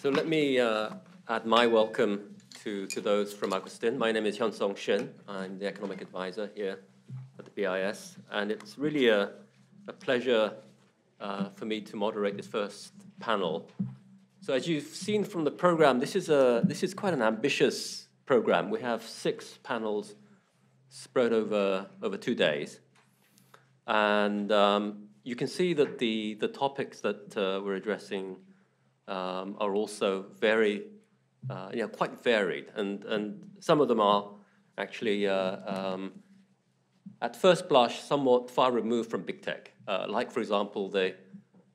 So let me uh, add my welcome to, to those from Agustin. My name is Hyun Song Shin. I'm the economic advisor here at the BIS, and it's really a, a pleasure uh, for me to moderate this first panel. So as you've seen from the program, this is, a, this is quite an ambitious program. We have six panels spread over, over two days. And um, you can see that the, the topics that uh, we're addressing um, are also very, uh, you know, quite varied, and, and some of them are actually, uh, um, at first blush, somewhat far removed from big tech. Uh, like, for example, the,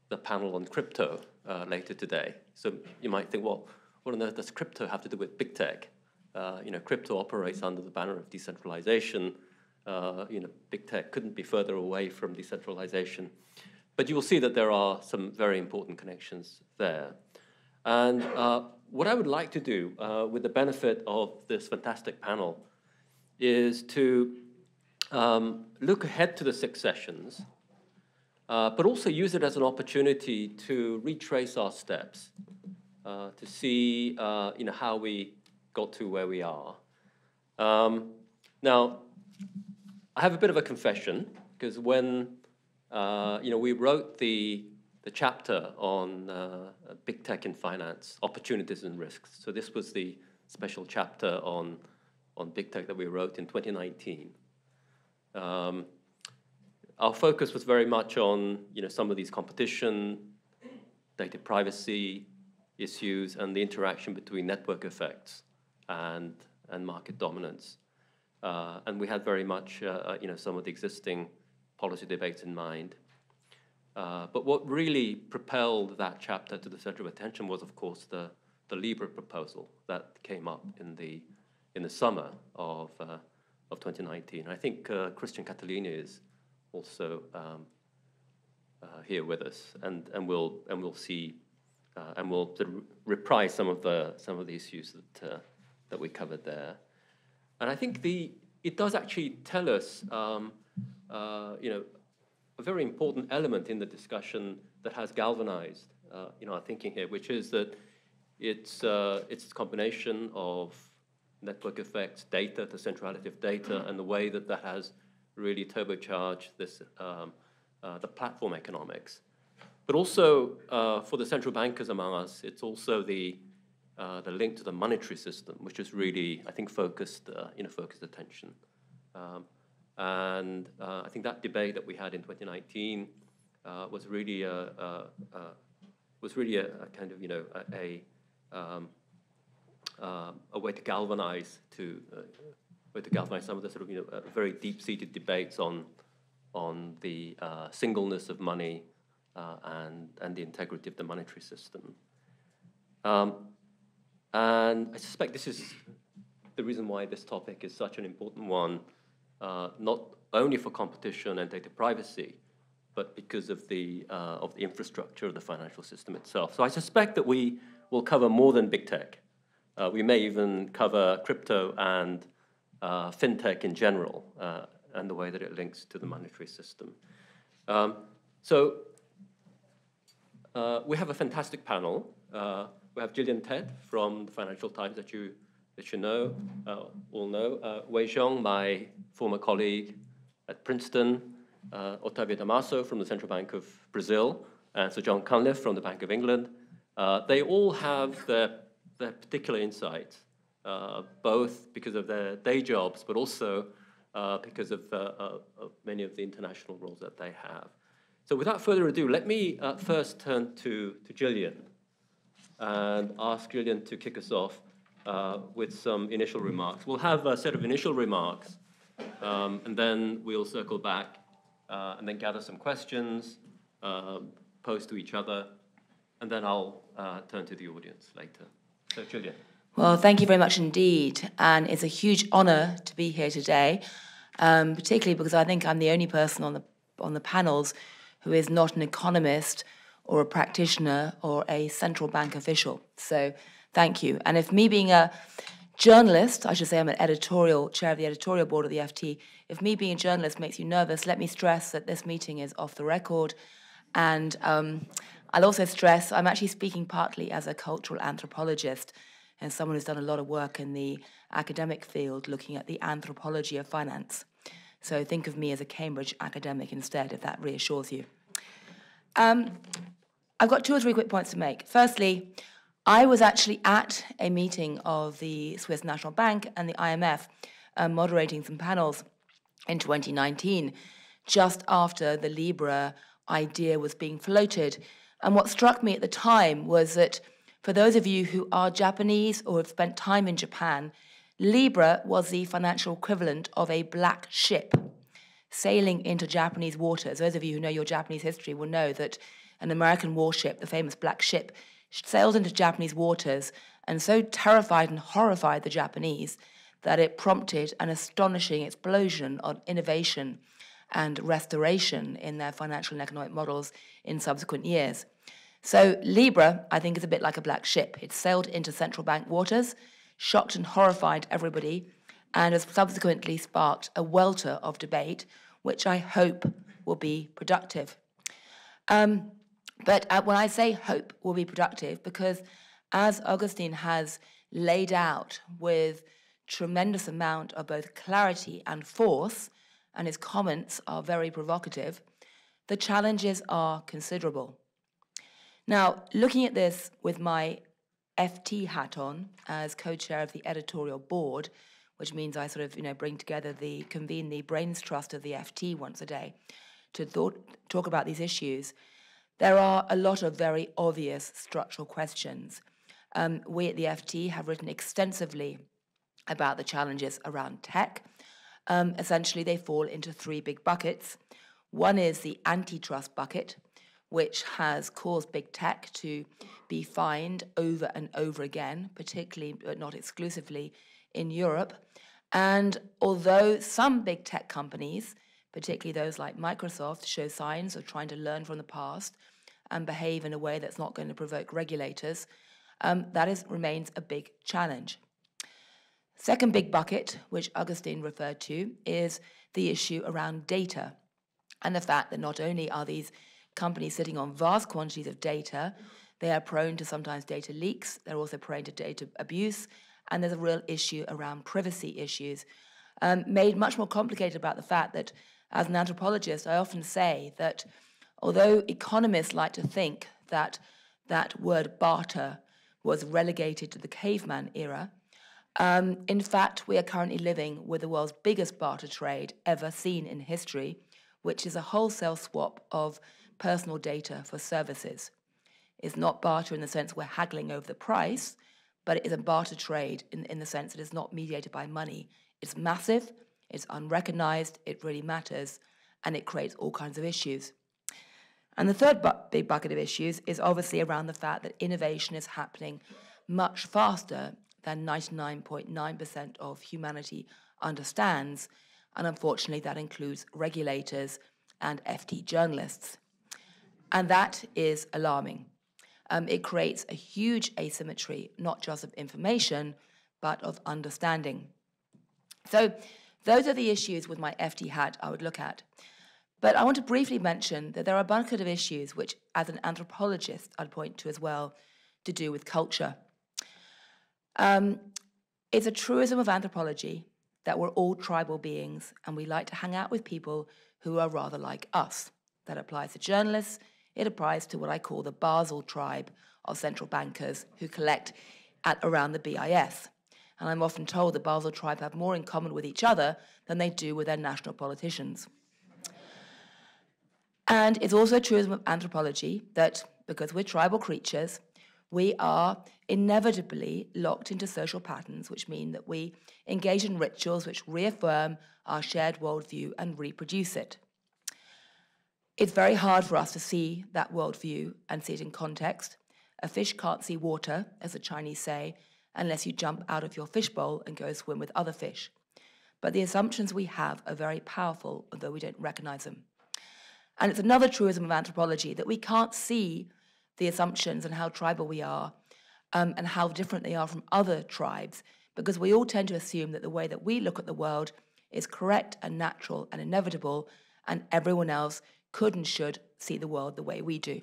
the panel on crypto uh, later today. So you might think, well, what on earth does crypto have to do with big tech? Uh, you know, crypto operates under the banner of decentralization. Uh, you know, big tech couldn't be further away from decentralization. But you will see that there are some very important connections there. And uh, what I would like to do, uh, with the benefit of this fantastic panel, is to um, look ahead to the six sessions, uh, but also use it as an opportunity to retrace our steps, uh, to see uh, you know, how we got to where we are. Um, now, I have a bit of a confession, because when uh, you know, we wrote the the chapter on uh, big tech in finance, opportunities and risks. So this was the special chapter on, on big tech that we wrote in 2019. Um, our focus was very much on you know, some of these competition, data privacy issues, and the interaction between network effects and, and market dominance. Uh, and we had very much uh, uh you know, some of the existing policy debates in mind. Uh, but what really propelled that chapter to the center of attention was, of course, the, the Libra proposal that came up in the, in the summer of, uh, of 2019. I think uh, Christian Catalini is also um, uh, here with us, and, and, we'll, and we'll see, uh, and we'll reprise some of the, some of the issues that, that we covered there. And I think the, it does actually tell us, um, you know, a very important element in the discussion that has galvanized uh, you know, our thinking here, which is that it's, uh, it's a combination of network effects, data, the centrality of data, and the way that that has really turbocharged this, um, uh, the platform economics. But also, uh, for the central bankers among us, it's also the, uh, the link to the monetary system, which is really, I think, focused, uh, you know, focused attention. Um, and uh, I think that debate that we had in 2019 uh, was really a, a, a, was really a, kind of you know a um, uh, a way to galvanize to uh, way to galvanize some of the sort of you know uh, very deep-seated debates on on the uh, singleness of money and and the integrity of the monetary system. Um, and I suspect this is the reason why this topic is such an important one uh, not only for competition and data privacy, but because of the, uh, of the infrastructure of the financial system itself. So I suspect that we will cover more than big tech. Uh, we may even cover crypto and uh, fintech in general uh, and the way that it links to the monetary system. Um, so uh, we have a fantastic panel. we have Gillian Tett from the Financial Times that you that you know, uh, all know. Uh, Wei Xiong, my former colleague at Princeton, uh, Otávio Damaso from the Central Bank of Brazil, and Sir John Cunliffe from the Bank of England. Uh, they all have their, their particular insights, uh, both because of their day jobs, but also uh, because of, of, many of the international roles that they have. So without further ado, let me first turn to, to Gillian and ask Gillian to kick us off uh, with some initial remarks. We'll have a set of initial remarks, um, and then we'll circle back uh, and then gather some questions, uh, pose to each other, and then I'll uh, turn to the audience later. So, Julia. Well, thank you very much indeed. And it's a huge honor to be here today, um, particularly because I think I'm the only person on the, on the panels who is not an economist or a practitioner or a central bank official. So Thank you. And if me being a journalist, I should say I'm an editorial chair of the editorial board of the FT, if me being a journalist makes you nervous, let me stress that this meeting is off the record. And um, I'll also stress I'm actually speaking partly as a cultural anthropologist and someone who's done a lot of work in the academic field looking at the anthropology of finance. So think of me as a Cambridge academic instead, if that reassures you. Um, I've got two or three quick points to make. Firstly, I was actually at a meeting of the Swiss National Bank and the IMF, uh, moderating some panels in 2019, just after the Libra idea was being floated. And what struck me at the time was that for those of you who are Japanese or have spent time in Japan, Libra was the financial equivalent of a black ship sailing into Japanese waters. Those of you who know your Japanese history will know that an American warship, the famous Black Ship, sailed into Japanese waters and so terrified and horrified the Japanese that it prompted an astonishing explosion of innovation and restoration in their financial and economic models in subsequent years. So Libra, I think, is a bit like a black ship. It sailed into central bank waters, shocked and horrified everybody, and has subsequently sparked a welter of debate, which I hope will be productive. Um, but uh, when I say hope will be productive, because as Augustine has laid out with tremendous amount of both clarity and force, and his comments are very provocative, the challenges are considerable. Now, looking at this with my FT hat on as co-chair of the editorial board, which means I sort of you know bring together the convene the brains trust of the FT once a day to thought, talk about these issues. There are a lot of very obvious structural questions. Um, we at the FT have written extensively about the challenges around tech. Um, essentially, they fall into three big buckets. One is the antitrust bucket, which has caused big tech to be fined over and over again, particularly but not exclusively in Europe. And although some big tech companies, particularly those like Microsoft, show signs of trying to learn from the past and behave in a way that's not going to provoke regulators, um, that is, remains a big challenge. Second big bucket, which Augustine referred to, is the issue around data and the fact that not only are these companies sitting on vast quantities of data. They are prone to sometimes data leaks. They're also prone to data abuse. And there's a real issue around privacy issues, um, made much more complicated about the fact that, as an anthropologist, I often say that although economists like to think that that word barter was relegated to the caveman era, um, in fact, we are currently living with the world's biggest barter trade ever seen in history, which is a wholesale swap of personal data for services. It's not barter in the sense we're haggling over the price, but it is a barter trade in, in the sense that it's not mediated by money. It's massive, it's unrecognized, it really matters, and it creates all kinds of issues. And the third bu- big bucket of issues is obviously around the fact that innovation is happening much faster than 99.9% of humanity understands. And unfortunately, that includes regulators and FT journalists. And that is alarming. Um, it creates a huge asymmetry, not just of information, but of understanding. So, those are the issues with my FT hat I would look at. But I want to briefly mention that there are a bucket of issues which, as an anthropologist, I'd point to as well to do with culture. Um, it's a truism of anthropology that we're all tribal beings and we like to hang out with people who are rather like us. That applies to journalists, it applies to what I call the Basel tribe of central bankers who collect at around the BIS. And I'm often told the Basel tribe have more in common with each other than they do with their national politicians. And it's also true of anthropology that because we're tribal creatures, we are inevitably locked into social patterns, which mean that we engage in rituals which reaffirm our shared worldview and reproduce it. It's very hard for us to see that worldview and see it in context. A fish can't see water, as the Chinese say, unless you jump out of your fishbowl and go swim with other fish. But the assumptions we have are very powerful, although we don't recognize them. And it's another truism of anthropology that we can't see the assumptions and how tribal we are um, and how different they are from other tribes, because we all tend to assume that the way that we look at the world is correct and natural and inevitable, and everyone else could and should see the world the way we do.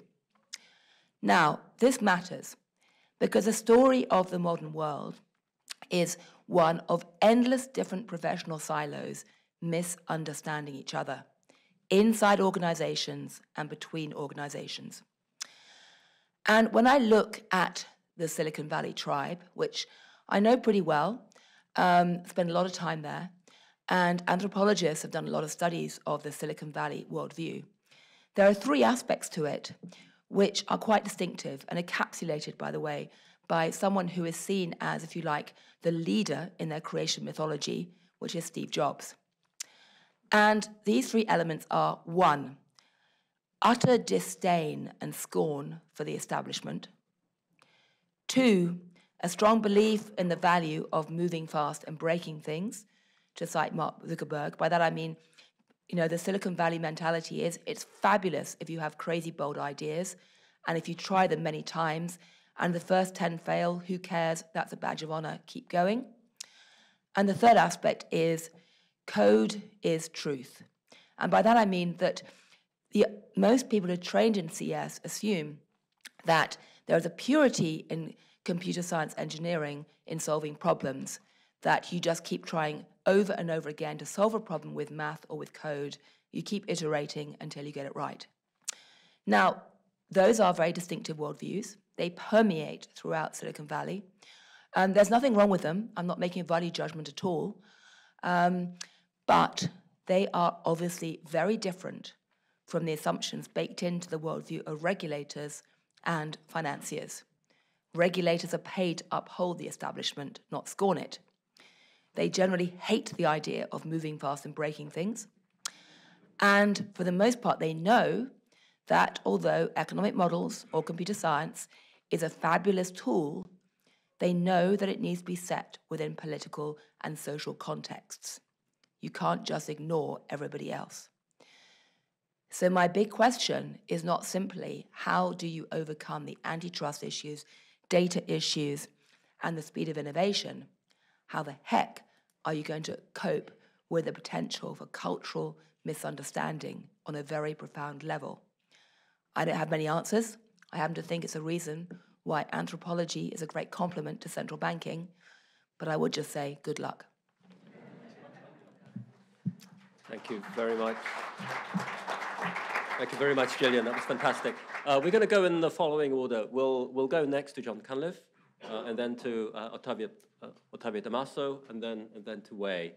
Now, this matters because the story of the modern world is one of endless different professional silos misunderstanding each other inside organizations and between organizations. And when I look at the Silicon Valley tribe, which I know pretty well, um, spend a lot of time there, and anthropologists have done a lot of studies of the Silicon Valley worldview. There are three aspects to it which are quite distinctive and encapsulated, by the way, by someone who is seen as, if you like, the leader in their creation mythology, which is Steve Jobs. And these three elements are one, utter disdain and scorn for the establishment. Two, a strong belief in the value of moving fast and breaking things, to cite Mark Zuckerberg. By that I mean, you know, the Silicon Valley mentality is it's fabulous if you have crazy, bold ideas, and if you try them many times, and the first 10 fail, who cares? That's a badge of honor. Keep going. And the third aspect is code is truth. And by that I mean that the, most people who are trained in CS assume that there is a purity in computer science engineering in solving problems, that you just keep trying over and over again to solve a problem with math or with code. You keep iterating until you get it right. Now, those are very distinctive worldviews. They permeate throughout Silicon Valley. And there's nothing wrong with them. I'm not making a value judgment at all. Um, but they are obviously very different from the assumptions baked into the worldview of regulators and financiers. Regulators are paid to uphold the establishment, not scorn it. They generally hate the idea of moving fast and breaking things. And for the most part, they know that although economic models or computer science is a fabulous tool, they know that it needs to be set within political and social contexts. You can't just ignore everybody else. So, my big question is not simply how do you overcome the antitrust issues, data issues, and the speed of innovation? How the heck are you going to cope with the potential for cultural misunderstanding on a very profound level? I don't have many answers. I happen to think it's a reason why anthropology is a great complement to central banking, but I would just say good luck. Thank you very much. Thank you very much, Gillian. That was fantastic. Uh, we're going to go in the following order. We'll, we'll go next to John Cunliffe, uh, and then to uh, Otávio, uh, Otávio Damaso, and then, and then to Wei.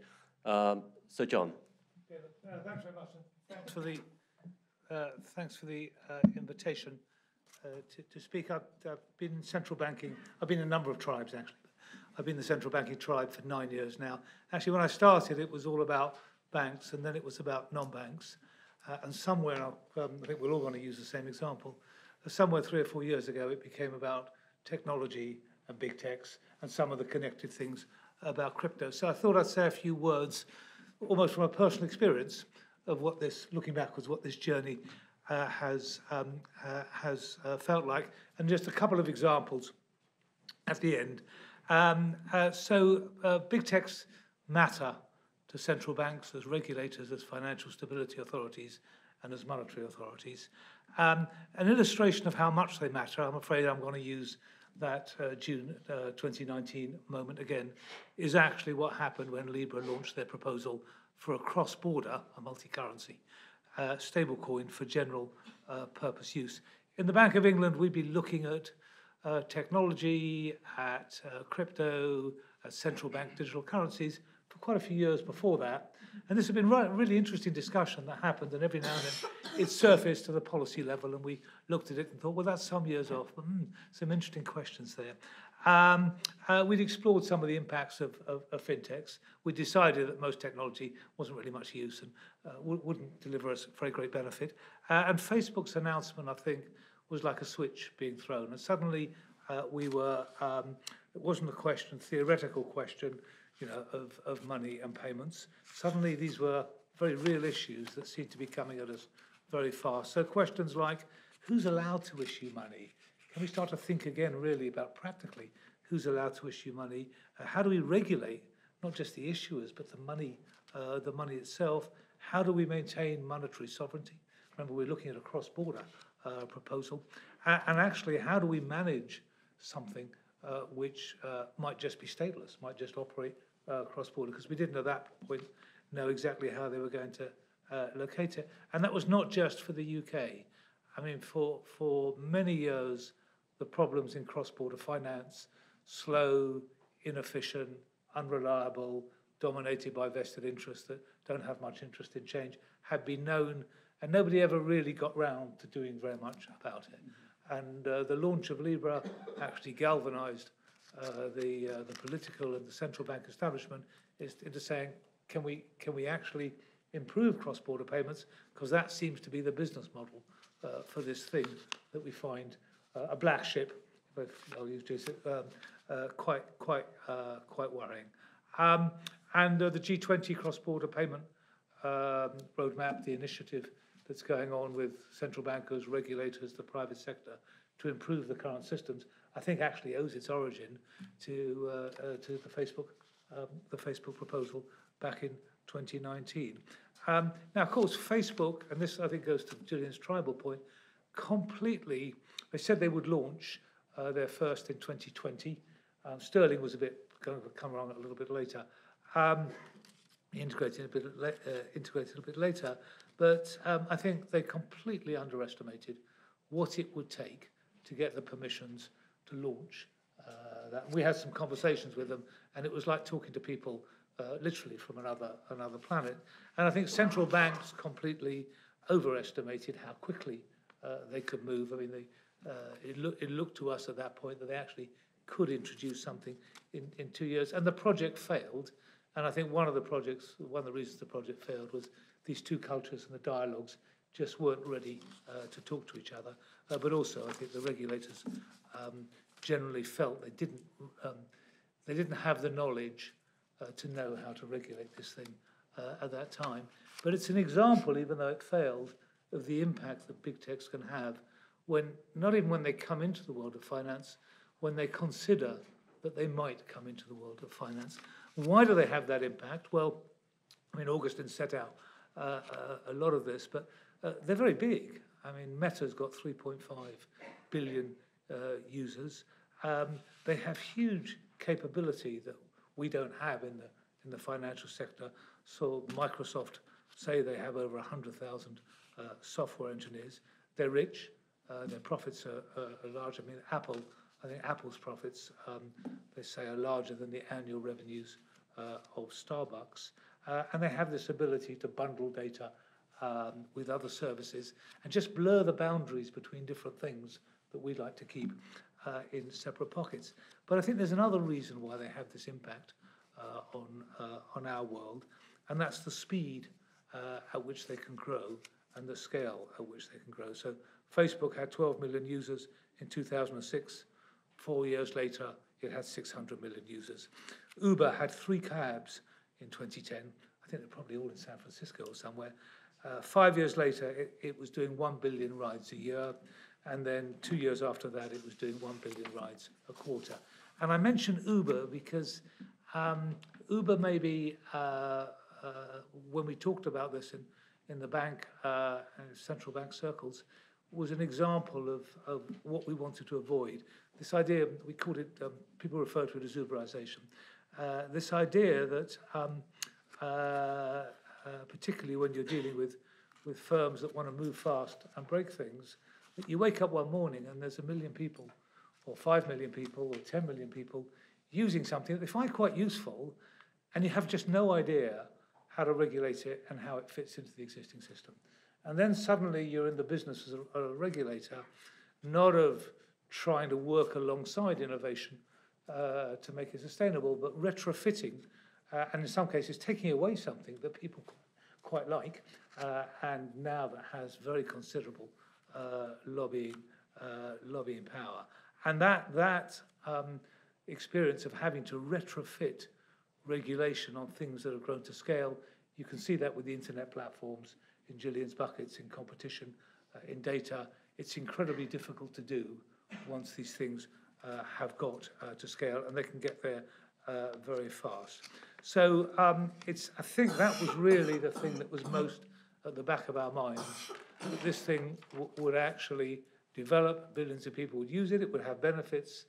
Um, so, John. Yeah, uh, thanks very much. Thanks for the, uh, thanks for the invitation to, to speak. I've, I've been in central banking. I've been in a number of tribes, actually. I've been in the central banking tribe for nine years now. Actually, when I started, it was all about banks, and then it was about non-banks. Uh, and somewhere, um, I think we're all going to use the same example, uh, somewhere three or four years ago, it became about technology and big techs and some of the connected things about crypto. So I thought I'd say a few words, almost from a personal experience, of what this, looking backwards, what this journey uh, has um, uh, has uh, felt like, and just a couple of examples at the end. Um, uh, so uh, big techs matter to central banks as regulators, as financial stability authorities, and as monetary authorities. Um, an illustration of how much they matter, I'm afraid I'm going to use that uh, June uh, 2019 moment again, is actually what happened when Libra launched their proposal for a cross-border, a multi-currency, uh, stablecoin for general uh, purpose use. In the Bank of England, we'd be looking at uh, technology, at uh, crypto, at central bank digital currencies, for quite a few years before that. And this has been a really interesting discussion that happened, and every now and then it surfaced to the policy level, and we looked at it and thought, well, that's some years off, but mm, some interesting questions there. Um, uh, we'd explored some of the impacts of, of, of, fintechs. We decided that most technology wasn't really much use and uh, wouldn't deliver us very great benefit. Uh, and Facebook's announcement, I think, was like a switch being thrown. And suddenly uh, we were, um, it wasn't a question, theoretical question, you know, of, of money and payments. Suddenly these were very real issues that seemed to be coming at us very fast. So questions like, who's allowed to issue money? Can we start to think again really about practically who's allowed to issue money? Uh, how do we regulate not just the issuers, but the money, uh, the money itself? How do we maintain monetary sovereignty? Remember, we're looking at a cross-border uh, proposal. and actually, how do we manage something uh, which uh, might just be stateless, might just operate uh, cross-border? Because we didn't at that point know exactly how they were going to uh, locate it. And that was not just for the UK. I mean, for, for many years, the problems in cross-border finance, slow, inefficient, unreliable, dominated by vested interests that don't have much interest in change, had been known, and nobody ever really got round to doing very much about it. And uh, the launch of Libra actually galvanized uh, the, uh, the political and the central bank establishment into saying, can we, can we actually improve cross-border payments? Because that seems to be the business model uh, for this thing that we find uh, a black ship, I'll use um, uh, quite, quite, quite worrying. Um, and the G20 cross-border payment um, roadmap, the initiative that's going on with central bankers, regulators, the private sector to improve the current systems, I think actually owes its origin to, uh, uh, to the Facebook, um, the Facebook proposal back in 2019. Um, now, of course, Facebook, and this I think goes to Gillian's tribal point, completely, they said they would launch uh, their first in 2020. Um, Sterling was a bit going to come along a little bit later. Um, integrated a bit uh, integrated a bit later, but um, I think they completely underestimated what it would take to get the permissions to launch uh, that. We had some conversations with them, and it was like talking to people uh, literally from another another planet. And I think central banks completely overestimated how quickly uh, they could move. I mean, they, uh, it, look, it looked to us at that point that they actually could introduce something in, in two years. And the project failed. And I think one of the projects, one of the reasons the project failed was these two cultures and the dialogues just weren't ready uh, to talk to each other. Uh, but also, I think the regulators um, generally felt they didn't um, they didn't have the knowledge uh, to know how to regulate this thing uh, at that time. But it's an example, even though it failed, of the impact that big techs can have when not even when they come into the world of finance, when they consider that they might come into the world of finance. Why do they have that impact? Well, I mean, Augustin set out uh, uh, a lot of this, but uh, they're very big. I mean, Meta's got 3.5 billion uh, users. Um, they have huge capability that we don't have in the in the financial sector. So Microsoft say they have over 100,000 uh, software engineers. They're rich. Uh, their profits are, are, are, large. I mean, Apple, I think Apple's profits, um, they say, are larger than the annual revenues uh, of Starbucks. Uh, and they have this ability to bundle data um, with other services and just blur the boundaries between different things that we like to keep uh, in separate pockets. But I think there's another reason why they have this impact uh, on, uh, on our world, and that's the speed uh, at which they can grow and the scale at which they can grow. So Facebook had 12 million users in 2006. Four years later, it had 600 million users. Uber had three cabs in 2010. I think they're probably all in San Francisco or somewhere. Uh, five years later, it, it, was doing 1 billion rides a year. And then two years after that, it was doing 1 billion rides a quarter. And I mention Uber because um, Uber maybe, uh, uh, when we talked about this in, in the bank, uh, central bank circles, was an example of, of what we wanted to avoid. This idea, we called it, um, people refer to it as Uberization. Uh, this idea that, um, uh, uh, particularly when you're dealing with, with firms that want to move fast and break things, that you wake up one morning and there's a million people, or five million people, or 10 million people using something that they find quite useful, and you have just no idea how to regulate it and how it fits into the existing system. And then suddenly you're in the business as a, a regulator, not of trying to work alongside innovation uh, to make it sustainable, but retrofitting, uh, and in some cases taking away something that people quite like, uh, and now that has very considerable uh, lobbying, lobbying power. And that, that um, experience of having to retrofit regulation on things that have grown to scale, you can see that with the internet platforms, in Gillian's buckets, in competition, in data. It's incredibly difficult to do once these things uh, have got uh, to scale, and they can get there uh, very fast. So um, it's, I think that was really the thing that was most at the back of our minds, that this thing would actually develop, billions of people would use it, it would have benefits,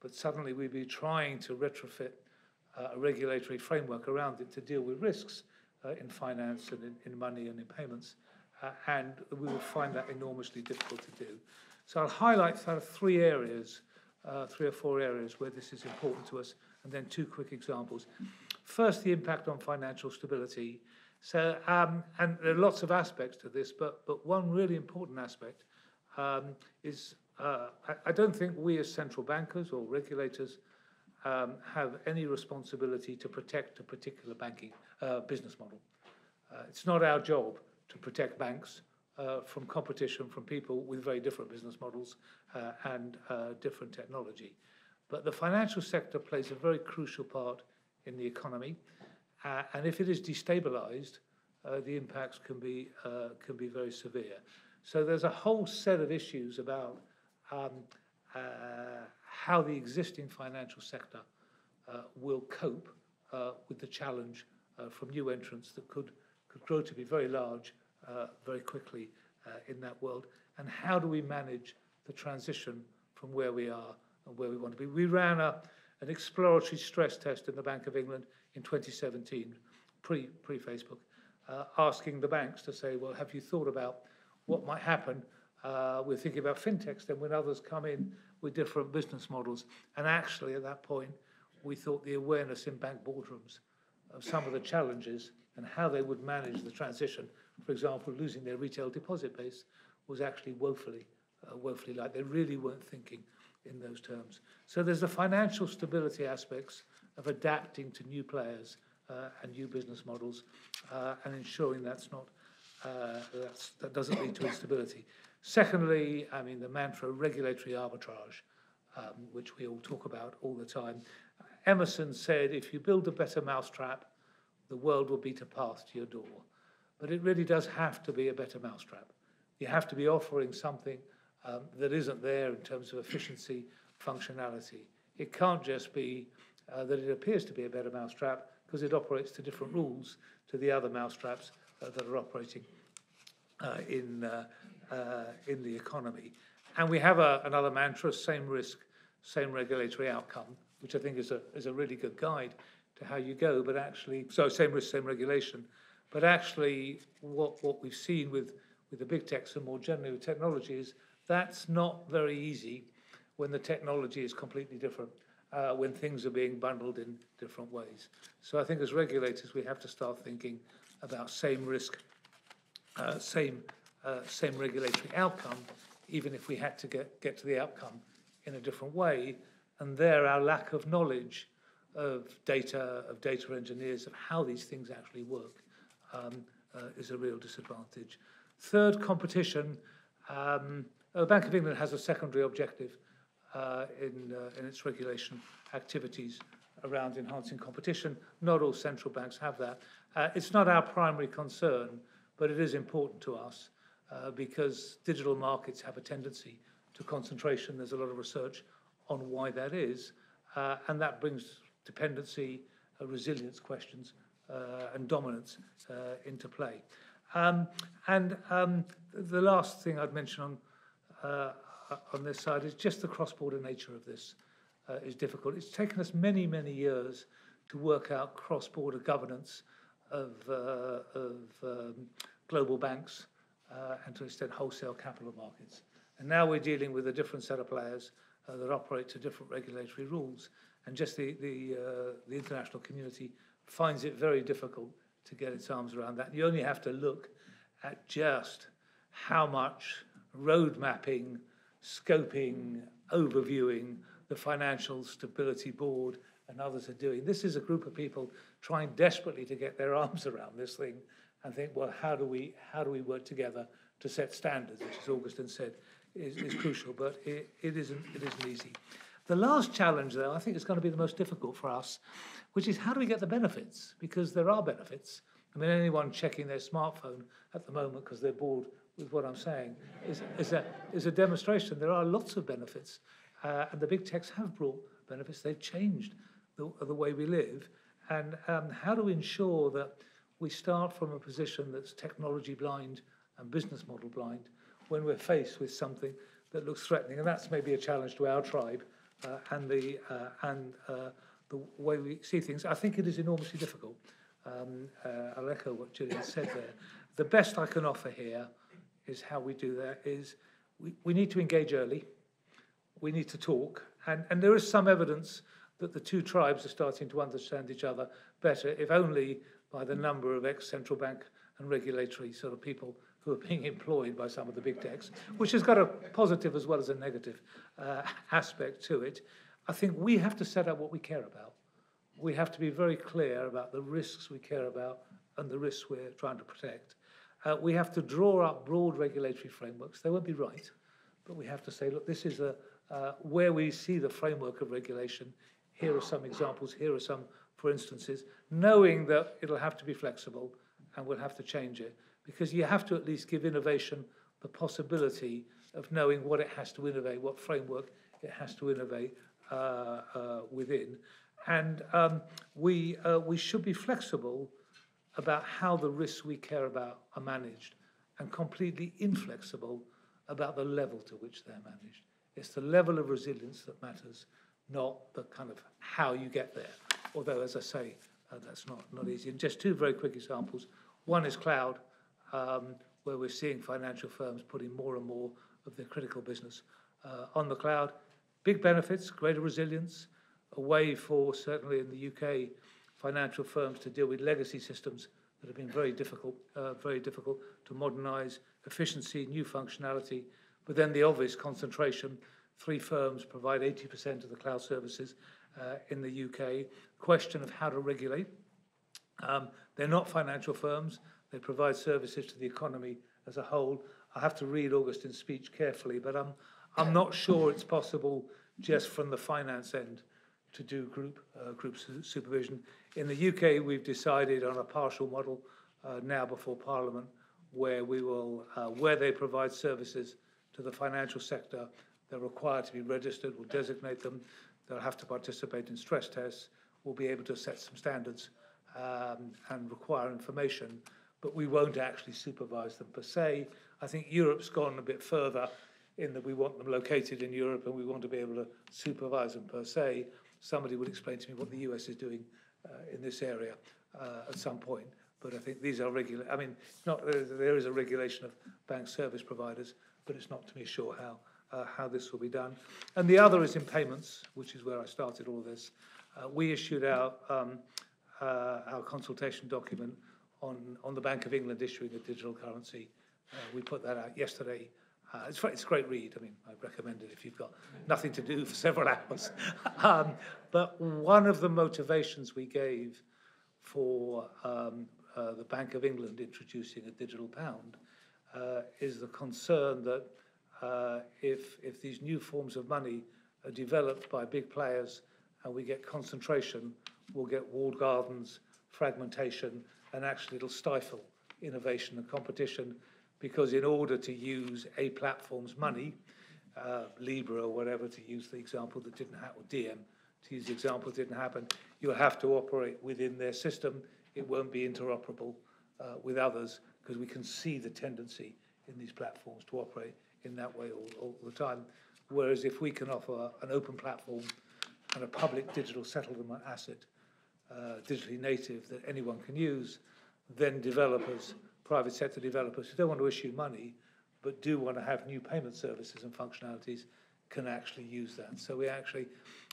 but suddenly we'd be trying to retrofit uh, a regulatory framework around it to deal with risks uh, in finance and in, in, money and in payments. Uh, and we would find that enormously difficult to do. So I'll highlight sort of three areas, uh, three or four areas where this is important to us, and then two quick examples. First, the impact on financial stability. So, um, and there are lots of aspects to this, but, but one really important aspect um, is uh, I, I, don't think we as central bankers or regulators um, have any responsibility to protect a particular banking uh, business model. Uh, it's not our job to protect banks uh, from competition from people with very different business models uh, and uh, different technology. But the financial sector plays a very crucial part in the economy, and if it is destabilized, the impacts can be, can be very severe. So there's a whole set of issues about um, uh, how the existing financial sector uh, will cope uh, with the challenge uh, from new entrants that could, could grow to be very large uh, very quickly uh, in that world, and how do we manage the transition from where we are and where we want to be. We ran a, an exploratory stress test in the Bank of England in 2017, pre, pre-Facebook, asking the banks to say, well, have you thought about what might happen. Uh, we're thinking about fintechs then when others come in with different business models. And actually, at that point, we thought the awareness in bank boardrooms of some of the challenges and how they would manage the transition, for example, losing their retail deposit base, was actually woefully, uh, woefully light. They really weren't thinking in those terms. So there's the financial stability aspects of adapting to new players uh, and new business models uh, and ensuring that's not uh, that doesn't lead to instability. Secondly, I mean, the mantra regulatory arbitrage, um, which we all talk about all the time. Emerson said, if you build a better mousetrap, the world will beat a path to your door. But it really does have to be a better mousetrap. You have to be offering something um, that isn't there in terms of efficiency, functionality. It can't just be uh, that it appears to be a better mousetrap because it operates to different rules to the other mousetraps uh, that are operating uh, in, uh, in the economy. And we have a, another mantra, same risk, same regulatory outcome, which I think is a, is a really good guide to how you go. But actually, so same risk, same regulation. But actually, what, what we've seen with, with the big techs and more generally with technology is that's not very easy when the technology is completely different, uh, when things are being bundled in different ways. So I think as regulators, we have to start thinking about same risk, uh, same, uh, same regulatory outcome, even if we had to get, get to the outcome in a different way. And there, our lack of knowledge of data, of data engineers, of how these things actually work, um, uh, is a real disadvantage. Third, competition. Um, the Bank of England has a secondary objective uh, in, uh, in its regulation activities around enhancing competition. Not all central banks have that. Uh, it's not our primary concern, but it is important to us uh, because digital markets have a tendency to concentration. There's a lot of research on why that is, uh, and that brings dependency, uh, resilience questions, uh, and dominance uh, into play. Um, and um, the last thing I'd mention on on this side is just the cross-border nature of this is difficult. It's taken us many, many years to work out cross-border governance of, uh, of um, global banks uh, and to an extent wholesale capital markets. And now we're dealing with a different set of players uh, that operate to different regulatory rules. And just the, the, uh, the international community finds it very difficult to get its arms around that. You only have to look at just how much road mapping, scoping, overviewing the Financial Stability Board and others are doing. This is a group of people trying desperately to get their arms around this thing and think, well, how do we, how do we work together to set standards, which, as Augustin said, is, is crucial, but it, it, isn't, it isn't easy. The last challenge, though, I think is going to be the most difficult for us, which is how do we get the benefits? Because there are benefits. I mean, anyone checking their smartphone at the moment because they're bored with what I'm saying is, is, a, is a demonstration. There are lots of benefits, uh, and the big techs have brought benefits. They've changed the, the way we live, and um, how we ensure that we start from a position that's technology blind and business model blind when we're faced with something that looks threatening, and that's maybe a challenge to our tribe and the uh, and uh, the way we see things. I think it is enormously difficult. Um, uh, I'll echo what Gillian said there. The best I can offer here is how we do that is we, we need to engage early. We need to talk. And, and there is some evidence that the two tribes are starting to understand each other better, if only by the number of ex-central bank and regulatory sort of people who are being employed by some of the big techs, which has got a positive as well as a negative uh, aspect to it. I think we have to set up what we care about. We have to be very clear about the risks we care about and the risks we're trying to protect. Uh, we have to draw up broad regulatory frameworks. They won't be right, but we have to say, look, this is a, uh, where we see the framework of regulation. Here are some examples. Here are some, for instances, knowing that it'll have to be flexible and we'll have to change it because you have to at least give innovation the possibility of knowing what it has to innovate, what framework it has to innovate uh, uh, within. And um, we, uh, we should be flexible about how the risks we care about are managed and completely inflexible about the level to which they're managed. It's the level of resilience that matters, not the kind of how you get there. Although, as I say, uh, that's not, not easy. And just two very quick examples. One is cloud, um, where we're seeing financial firms putting more and more of their critical business uh, on the cloud. Big benefits, greater resilience, a way for, certainly in the UK, financial firms to deal with legacy systems that have been very difficult, uh, very difficult to modernize, efficiency, new functionality, but then the obvious concentration. Three firms provide 80% of the cloud services uh, in the UK. Question of how to regulate. Um, they're not financial firms. They provide services to the economy as a whole. I have to read Augustin's speech carefully, but I'm, I'm not sure it's possible just from the finance end to do group, uh, group su supervision. In the UK, we've decided on a partial model uh, now before Parliament, where we will, uh, where they provide services to the financial sector, they're required to be registered, we'll designate them, they'll have to participate in stress tests, we'll be able to set some standards um, and require information, but we won't actually supervise them per se. I think Europe's gone a bit further in that we want them located in Europe and we want to be able to supervise them per se somebody will explain to me what the US is doing uh, in this area uh, at some point. But I think these are regular. I mean, not there is a regulation of bank service providers, but it's not to me sure how uh, how this will be done. And the other is in payments, which is where I started all this. Uh, we issued our um, uh, our consultation document on on the Bank of England issuing a digital currency. Uh, we put that out yesterday. Uh, it's, it's a great read. I mean, I recommend it if you've got nothing to do for several hours. um, but one of the motivations we gave for um, uh, the Bank of England introducing a digital pound uh, is the concern that uh, if, if these new forms of money are developed by big players and we get concentration, we'll get walled gardens, fragmentation, and actually it'll stifle innovation and competition because in order to use a platform's money, uh, Libra or whatever, to use the example that didn't happen, or to use the example that didn't happen, you'll have to operate within their system. It won't be interoperable uh, with others because we can see the tendency in these platforms to operate in that way all, all the time. Whereas if we can offer an open platform and a public digital settlement asset, uh, digitally native, that anyone can use, then developers private sector developers who don't want to issue money but do want to have new payment services and functionalities can actually use that. So we actually,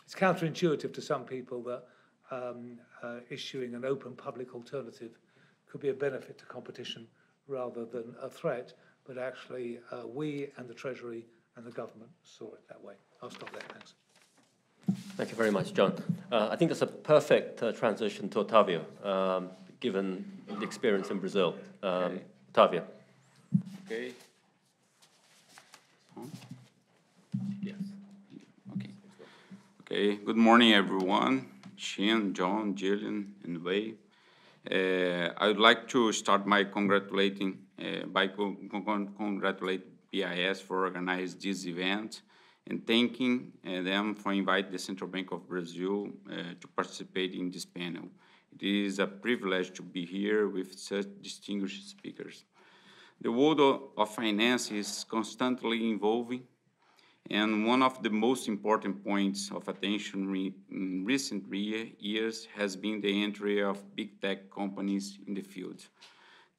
it's counterintuitive to some people that um, uh, issuing an open public alternative could be a benefit to competition rather than a threat, but actually uh, we and the Treasury and the government saw it that way. I'll stop there, thanks. Thank you very much, John. Uh, I think that's a perfect uh, transition to Otavio. Um, given the experience in Brazil. Um, okay. Yes. Okay. Okay. Good morning, everyone. Shin, John, Gillian, and Wei. Uh, I would like to start by congratulating uh, by co congratulate BIS for organizing this event and thanking uh, them for inviting the Central Bank of Brazil uh, to participate in this panel. It is a privilege to be here with such distinguished speakers. The world of finance is constantly evolving, And one of the most important points of attention re in recent re years has been the entry of big tech companies in the field.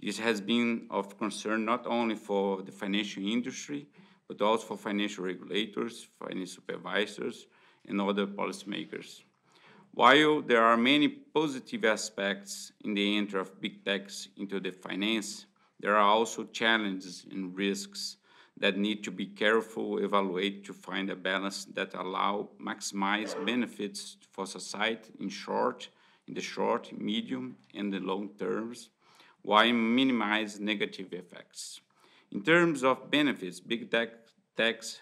This has been of concern not only for the financial industry, but also for financial regulators, financial supervisors, and other policymakers. While there are many positive aspects in the entry of big techs into the finance, there are also challenges and risks that need to be careful evaluate to find a balance that allow maximize benefits for society in short, in the short, medium, and the long terms, while minimize negative effects. In terms of benefits, big tech techs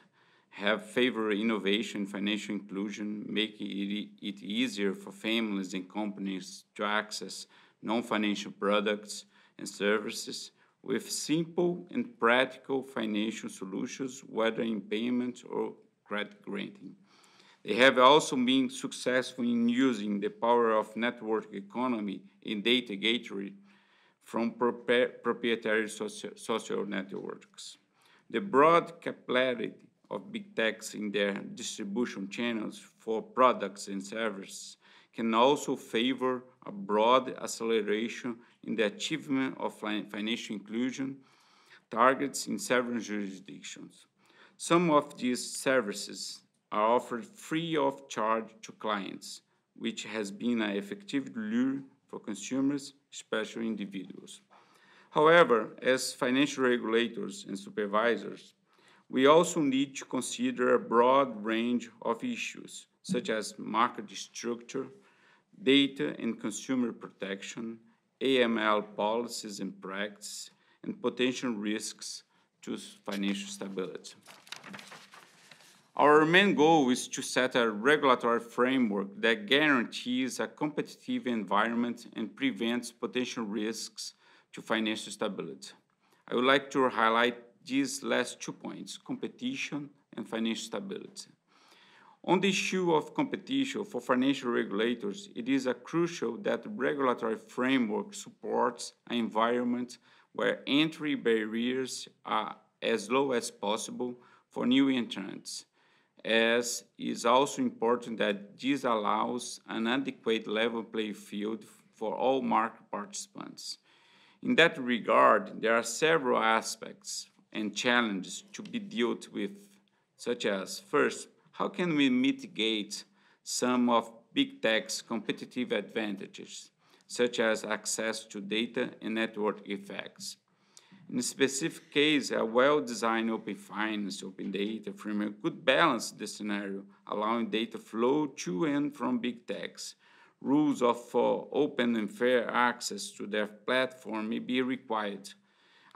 have favored innovation, financial inclusion, making it, it easier for families and companies to access non-financial products and services with simple and practical financial solutions, whether in payment or credit granting. They have also been successful in using the power of network economy in data gateway from proprietary social, networks. The broad capillarity of big techs in their distribution channels for products and services can also favor a broad acceleration in the achievement of financial inclusion targets in several jurisdictions. Some of these services are offered free of charge to clients, which has been an effective lure for consumers, especially individuals. However, as financial regulators and supervisors, we also need to consider a broad range of issues, such as market structure, data and consumer protection, AML policies and practice, and potential risks to financial stability. Our main goal is to set a regulatory framework that guarantees a competitive environment and prevents potential risks to financial stability. I would like to highlight these last two points, competition and financial stability. On the issue of competition for financial regulators, it is crucial that the regulatory framework supports an environment where entry barriers are as low as possible for new entrants, as is also important that this allows an adequate level playing field for all market participants. In that regard, there are several aspects and challenges to be dealt with, such as, first, how can we mitigate some of big tech's competitive advantages, such as access to data and network effects? In a specific case, a well-designed open finance, open data framework could balance the scenario, allowing data flow to and from big techs. Rules of uh, open and fair access to their platform may be required,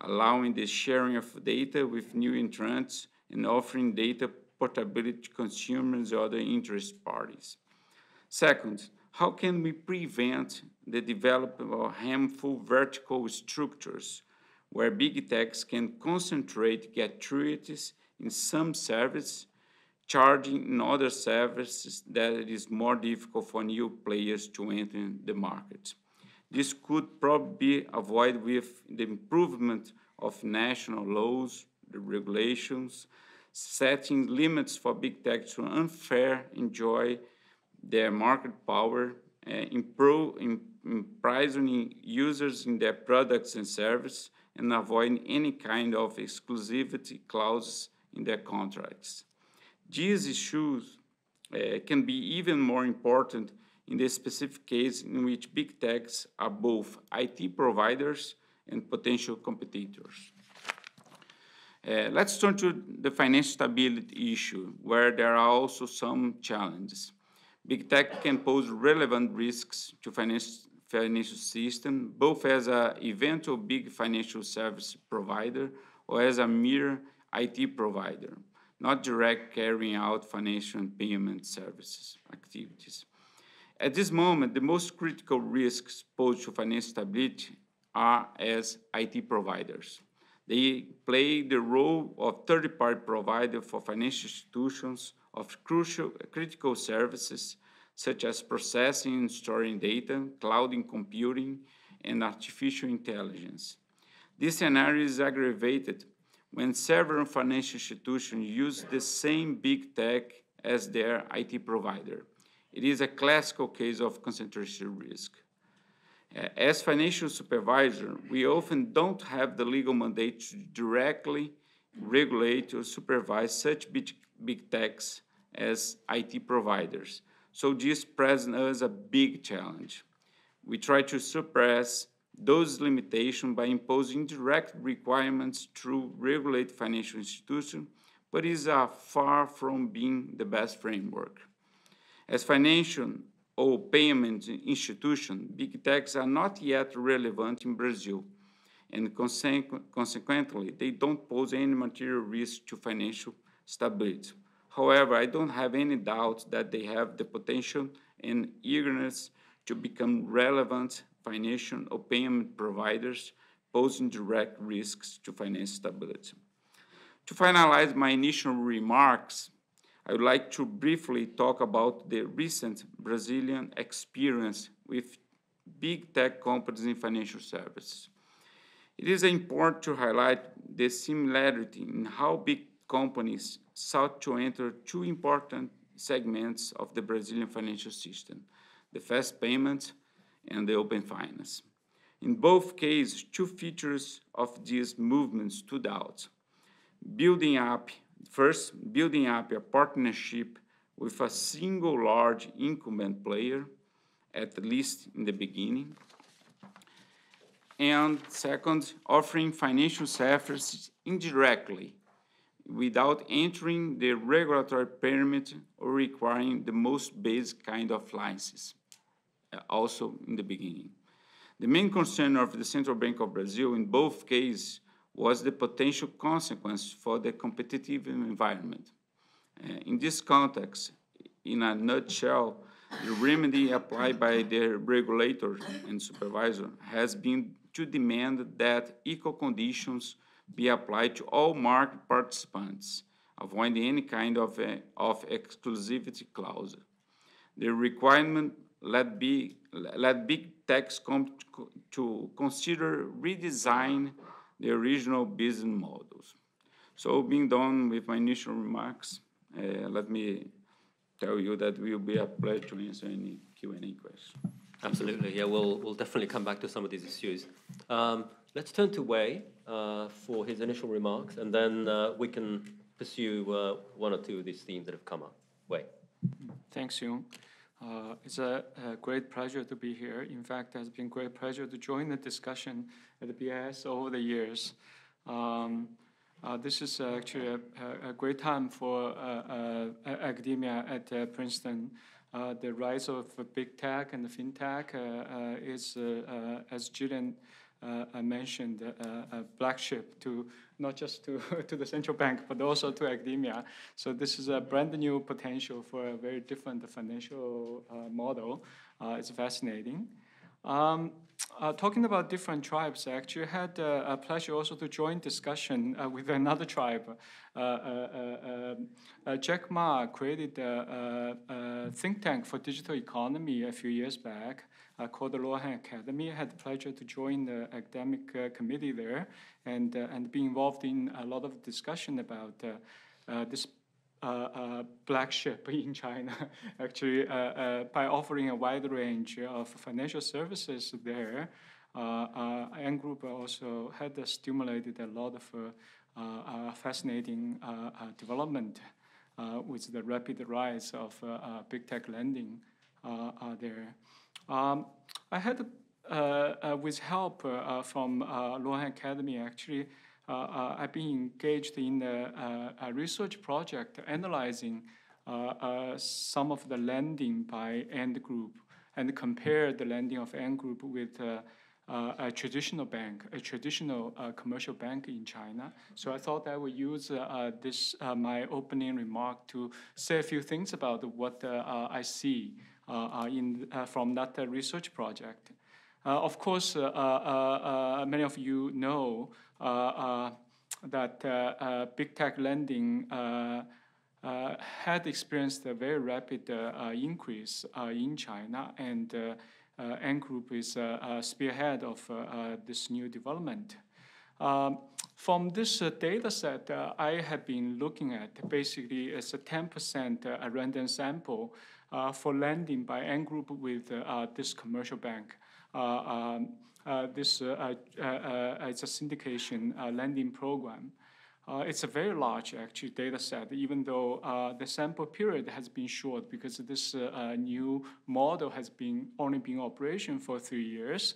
allowing the sharing of data with new entrants and offering data portability to consumers or other interest parties. Second, how can we prevent the development of harmful vertical structures where big techs can concentrate gratuities in some services, charging in other services that it is more difficult for new players to enter the market. This could probably be avoided with the improvement of national laws, the regulations, setting limits for big tech to unfair enjoy their market power, uh, improve, imprisoning users in their products and services, and avoid any kind of exclusivity clauses in their contracts. These issues uh, can be even more important in the specific case in which big techs are both IT providers and potential competitors. Uh, let's turn to the financial stability issue, where there are also some challenges. Big tech can pose relevant risks to finance, financial system, both as an eventual big financial service provider or as a mere IT provider, not direct carrying out financial and payment services activities. At this moment, the most critical risks posed to financial stability are as IT providers. They play the role of third-party provider for financial institutions of crucial, critical services such as processing and storing data, cloud computing, and artificial intelligence. This scenario is aggravated when several financial institutions use the same big tech as their IT provider. It is a classical case of concentration risk. Uh, as financial supervisor, we often don't have the legal mandate to directly regulate or supervise such big, big techs as IT providers. So this presents us a big challenge. We try to suppress those limitations by imposing direct requirements through regulated financial institutions, but is uh, far from being the best framework. As financial or payment institutions, big techs are not yet relevant in Brazil, and consequ consequently, they don't pose any material risk to financial stability. However, I don't have any doubt that they have the potential and eagerness to become relevant financial or payment providers, posing direct risks to financial stability. To finalize my initial remarks, I would like to briefly talk about the recent Brazilian experience with big tech companies in financial services. It is important to highlight the similarity in how big companies sought to enter two important segments of the Brazilian financial system, the fast payments and the open finance. In both cases, two features of these movements stood out. Building up First, building up a partnership with a single large incumbent player, at least in the beginning. And second, offering financial services indirectly without entering the regulatory pyramid or requiring the most basic kind of license, uh, also in the beginning. The main concern of the Central Bank of Brazil in both cases was the potential consequence for the competitive environment. Uh, in this context, in a nutshell, the remedy applied by the regulator and supervisor has been to demand that equal conditions be applied to all market participants, avoiding any kind of, uh, of exclusivity clause. The requirement let, be, let big techs come to consider redesign the original business models. So being done with my initial remarks, uh, let me tell you that it will be a pleasure to answer any Q&A questions. Absolutely, yeah, we'll, we'll definitely come back to some of these issues. Um, let's turn to Wei for his initial remarks, and then uh, we can pursue uh, one or two of these themes that have come up. Wei. Thanks, Hyun. Uh, it's a, a, great pleasure to be here. In fact, it has been a great pleasure to join the discussion at the BIS over the years. Um, uh, this is actually a, a, great time for uh, uh academia at uh, Princeton. Uh, the rise of big tech and the fintech is, as Gillian mentioned, a black ship to not just to, to the central bank, but also to academia. So this is a brand new potential for a very different financial uh, model. Uh, it's fascinating. Um, uh, talking about different tribes, I actually had uh, a pleasure also to join discussion uh, with another tribe. Uh, Jack Ma created a, a, think tank for digital economy a few years back uh, Uh, called the Luohan Academy. I had the pleasure to join the academic uh, committee there and, uh, and be involved in a lot of discussion about uh, uh, this uh, uh, black ship in China, actually, uh, by offering a wide range of financial services there. Ant Group also had stimulated a lot of fascinating development with the rapid rise of big tech lending there. Um, I had, uh, uh, with help uh, from Luohan Academy, actually, I've been engaged in a, research project analyzing some of the lending by Ant Group and compare the lending of Ant Group with uh, a traditional bank, a traditional uh, commercial bank in China. So I thought I would use uh, this, my opening remark to say a few things about what I see in, uh, from that research project. of course, many of you know that big tech lending uh, had experienced a very rapid uh, increase uh, in China, and Ant Group is a spearhead of this new development. Um, from this uh, data set, uh, I have been looking at basically it's a 10% uh, random sample uh, for lending by Ant Group with uh, this commercial bank. Um, this it's a syndication lending program. Uh, it's a very large actually data set, even though uh, the sample period has been short because this uh, new model has been only been operation for three years.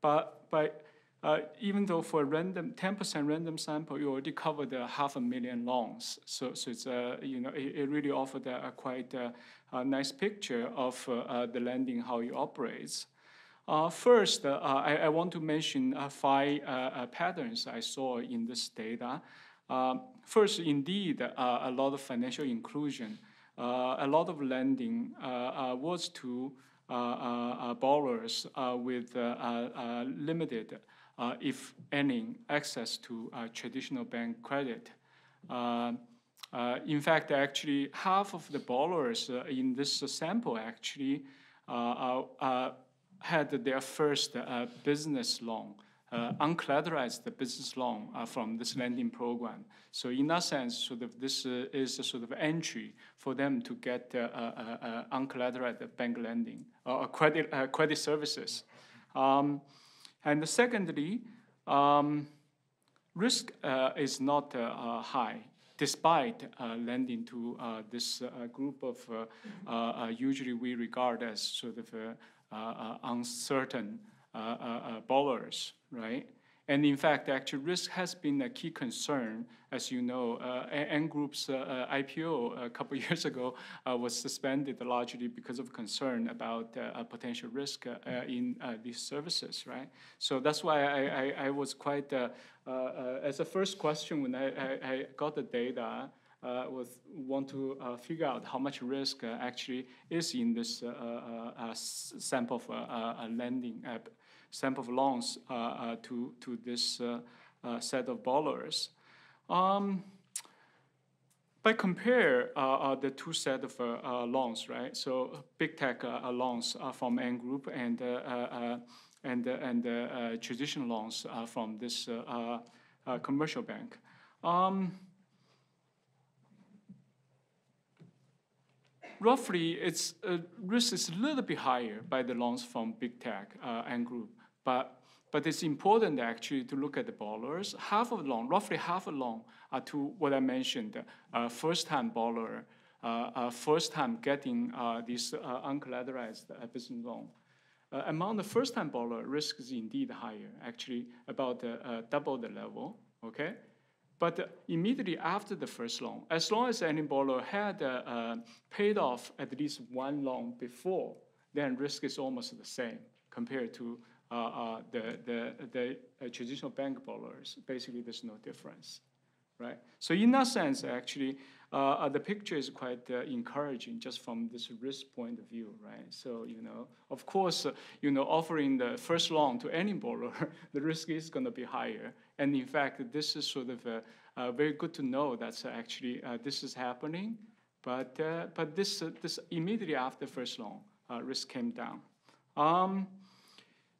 But, but uh, even though for a random 10% random sample, you already covered uh, half a million loans. So, so it's uh, you know it, it, really offered a, a quite a nice picture of the lending how it operates. Uh, first, uh, I, I, want to mention uh, five patterns I saw in this data. First, indeed, uh, a lot of financial inclusion, uh, a lot of lending uh, was to borrowers with limited, if any, access to traditional bank credit. Uh, in fact, actually, half of the borrowers uh, in this sample actually uh, had their first business loan uh, uncollateralized business loan uh, from this lending program. So in that sense, sort of this uh, is a sort of entry for them to get uh, uh, uh, uncollateralized bank lending or credit credit services. Um, and secondly, um, risk uh, is not uh, high despite uh, lending to uh, this uh, group of uh, usually we regard as sort of uncertain borrowers right? And in fact, actually, risk has been a key concern. As you know, uh, Ant Group's uh, uh IPO a couple years ago uh, was suspended largely because of concern about uh, potential risk uh, in these services, right? So that's why I, I, I was quite, as a first question when I, I, I got the data, uh, was want to uh, figure out how much risk uh, actually is in this sample of lending app sample of loans uh, uh, to, to this uh, set of borrowers. Um, by compare uh, the two set of uh, loans, right? So big tech uh, loans from Ant Group and and and traditional loans from this commercial bank. Um, roughly, its risk is a little bit higher by the loans from big tech Ant Group. But, but it's important actually to look at the borrowers. Half of loan, roughly half of loan are to what I mentioned, uh, first-time borrower, uh, uh, first time getting uh, this uh, uncollateralized uh, business loan. among the first-time borrower, risk is indeed higher, actually about double the level, okay? But immediately after the first loan, as long as any borrower had paid off at least one loan before, then risk is almost the same compared to uh, uh, the, the, the uh, traditional bank borrowers, basically there's no difference, right? So in that sense, actually, uh, the picture is quite uh, encouraging just from this risk point of view, right? So, you know, of course, uh, you know, offering the first loan to any borrower, the risk is going to be higher. And in fact, this is sort of very good to know that actually this is happening. But, but this, this immediately after first loan, risk came down. Um,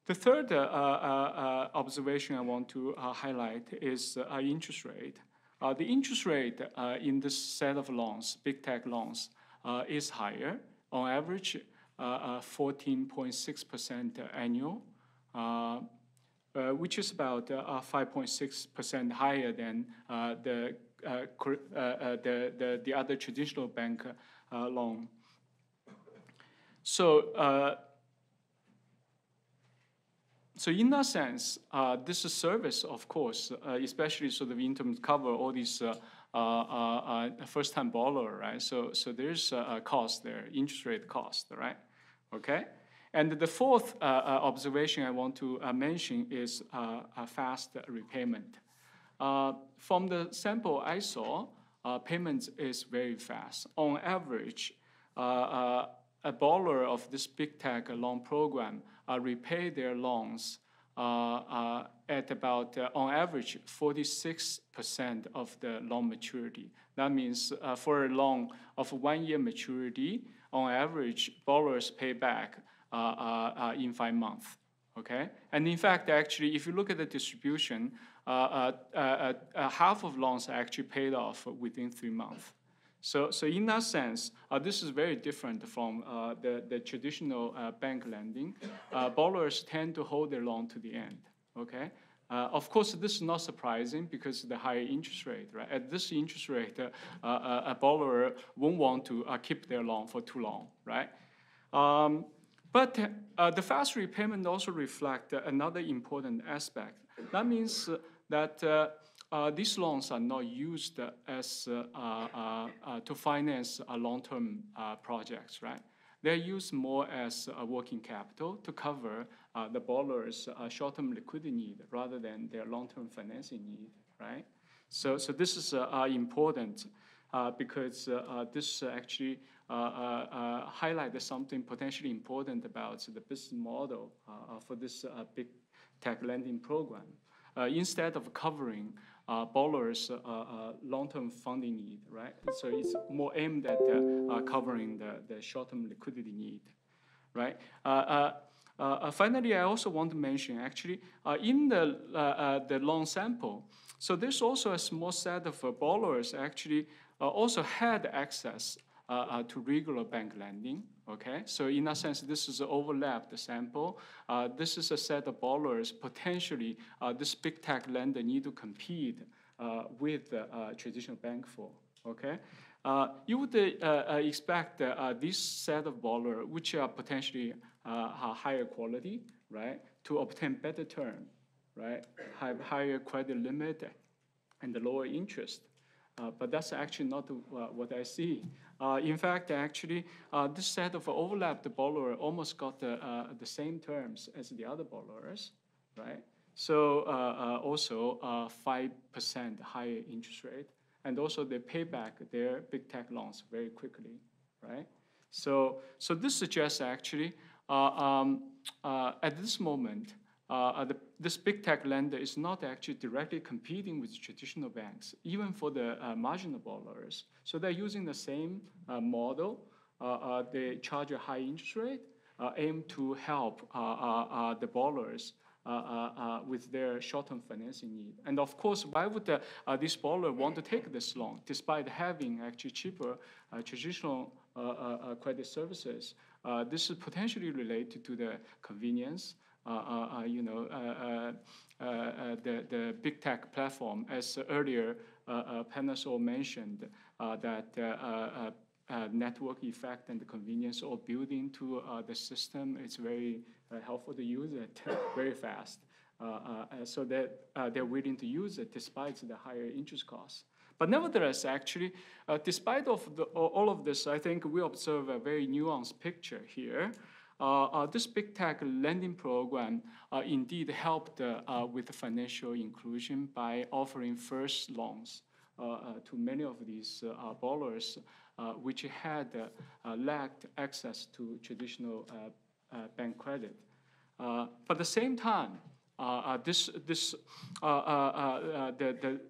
the third uh, uh, uh, observation I want to uh, highlight is uh, interest rate. Uh, the interest rate in this set of loans, big tech loans, is higher, on average 14.6% annual, uh, which is about 5.6% higher than the, the, the, the, other traditional bank loan. So so in that sense, uh, this service, of course, uh, especially sort of in terms of cover all these uh, uh, uh, uh first-time borrower, right? So, so there's a cost there, interest rate cost, right? Okay. And the fourth observation I want to mention is a fast repayment. from the sample I saw, payment is very fast. On average, a borrower of this big tech loan program repay their loans uh, uh, at about, on average, 46% of the loan maturity. That means for a loan of one year maturity, on average, borrowers pay back in five months. Okay, and in fact, actually, if you look at the distribution, uh, uh, uh, uh, half of loans are actually paid off within three months. So, so in that sense, uh, this is very different from uh, the, the traditional uh, bank lending. Uh, borrowers tend to hold their loan to the end, okay? Uh, of course, this is not surprising because the higher interest rate, right? At this interest rate, uh, a borrower won't want to keep their loan for too long, right? Um, but the fast repayment also reflects another important aspect. That means that uh, these loans are not used as uh, uh, uh to finance uh, long-term uh, projects, right? They're used more as working capital to cover the borrower's short-term liquidity need rather than their long-term financing need, right? So, so this is important because this actually uh, highlights something potentially important about the business model for this big tech lending program. instead of covering uh, borrowers' uh, uh, long-term funding need, right? So it's more aimed at covering the, the short-term liquidity need, right? Uh, finally, I also want to mention actually uh, in the, uh, the loan sample, so there's also a small set of borrowers actually also had access to regular bank lending, Okay, so in a sense, this is an overlapped sample. Uh, this is a set of borrowers potentially uh, this big tech lender need to compete uh, with uh, traditional bank for. Okay, uh, you would uh, expect this set of borrowers, which are potentially higher quality, right, to obtain better term, right, have higher credit limit and lower interest. But that's actually not what I see. Uh, in fact, actually, uh, this set of overlapped borrower almost got the, uh, the same terms as the other borrowers, right? So uh, uh, also 5% uh, higher interest rate, and also they pay back their big tech loans very quickly, right? So, so this suggests actually, um, at this moment, uh, the, this big tech lender is not actually directly competing with traditional banks, even for the uh, marginal borrowers. So they're using the same uh, model. Uh, uh, they charge a high interest rate, uh, aim to help the borrowers with their short-term financing need. And of course, why would this borrower want to take this loan, despite having actually cheaper traditional credit services? this is potentially related to the convenience, uh, uh, Uh, uh, uh, you know, uh, the, the big tech platform, as earlier uh, Panasol mentioned, that network effect and the convenience of building to the system is very helpful to use it very fast. so that they're willing to use it despite the higher interest costs. But nevertheless, actually, uh, despite of the, all of this, I think we observe a very nuanced picture here. Uh, uh, this big tech lending program uh, indeed helped with financial inclusion by offering first loans to many of these borrowers which had lacked access to traditional bank credit. but at the same time, this, this, the, the,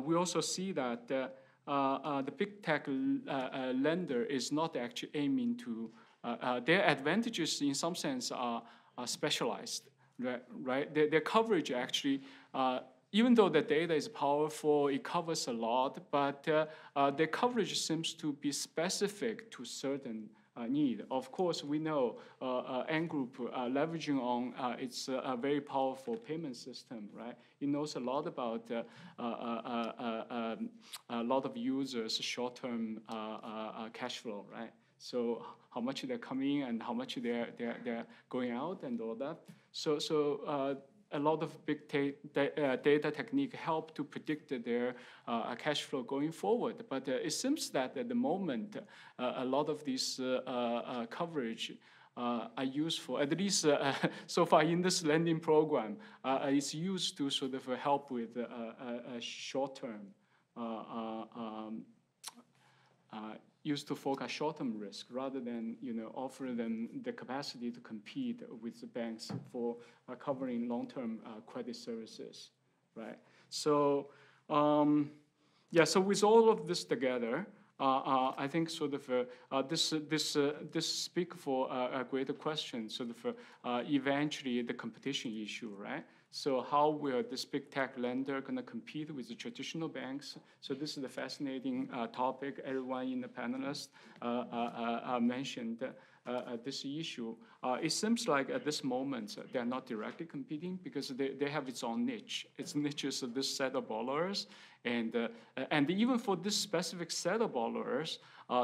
we also see that uh, uh, the big tech uh, lender is not actually aiming to uh, uh, Uh, uh, their advantages in some sense are, are specialized, right? right? Their, their coverage actually, uh, even though the data is powerful, it covers a lot, but uh, their coverage seems to be specific to certain uh, need. Of course, we know uh, uh, Ant Group leveraging on its very powerful payment system, right? It knows a lot about um, a lot of users' short-term cash flow, right? So how much they're coming and how much they're, they're, they're going out and all that. So, so uh, a lot of big uh, data technique help to predict their uh, cash flow going forward. But uh, it seems that at the moment, uh, a lot of this uh, coverage uh, are used for, at least uh, so far in this lending program, uh, it's used to sort of help with a short-term um, used to focus short-term risk rather than you know offer them the capacity to compete with the banks for uh, covering long-term uh, credit services, right? So um, yeah, so with all of this together, uh, uh I think sort of uh, uh, this this this speak for a greater question, sort of eventually the competition issue, right? So how will this big tech lender going to compete with the traditional banks? So this is a fascinating uh, topic. Everyone in the panelists uh, uh, uh mentioned uh, this issue. it seems like at this moment they're not directly competing because they, they have its own niche. Its niche is this set of borrowers. And, and even for this specific set of borrowers,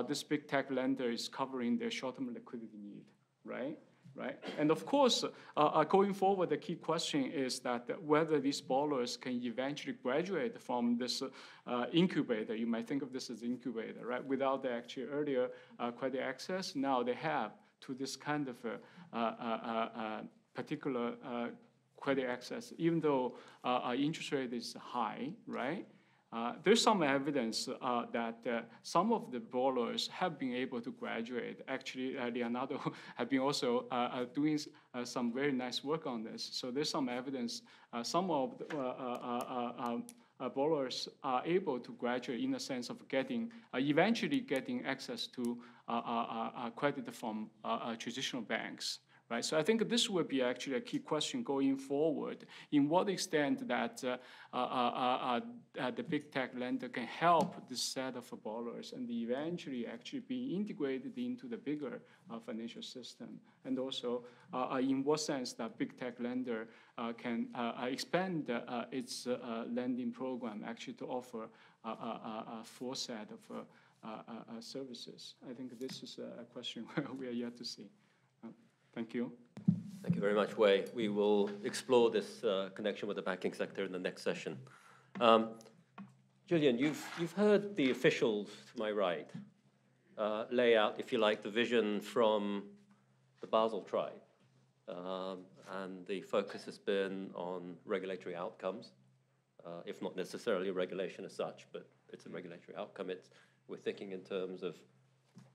this big tech lender is covering their short-term liquidity need, right? Right? And of course, uh, uh, going forward, the key question is that whether these borrowers can eventually graduate from this uh, incubator. You might think of this as incubator, right? Without the actually earlier uh, credit access, now they have to this kind of uh, uh, particular credit access, even though interest rate is high, right? Uh, there's some evidence uh, that uh, some of the borrowers have been able to graduate. Actually, uh, Leonardo have been also uh, uh doing uh, some very nice work on this. So there's some evidence. Uh, some of the um, borrowers are able to graduate in the sense of getting, eventually getting access to credit from traditional banks right? So I think this will be actually a key question going forward. In what extent that uh, uh, uh, uh the big tech lender can help this set of borrowers and eventually actually be integrated into the bigger uh, financial system, and also uh, in what sense that big tech lender can expand its lending program actually to offer a full set of services. I think this is a question we are yet to see. Thank you. Thank you very much, Wei. We will explore this uh, connection with the banking sector in the next session. Um, Gillian, you've, you've heard the officials to my right uh, lay out, if you like, the vision from the Basel tribe. Um, and the focus has been on regulatory outcomes, uh, if not necessarily regulation as such, but it's a regulatory outcome. It's, we're thinking in terms of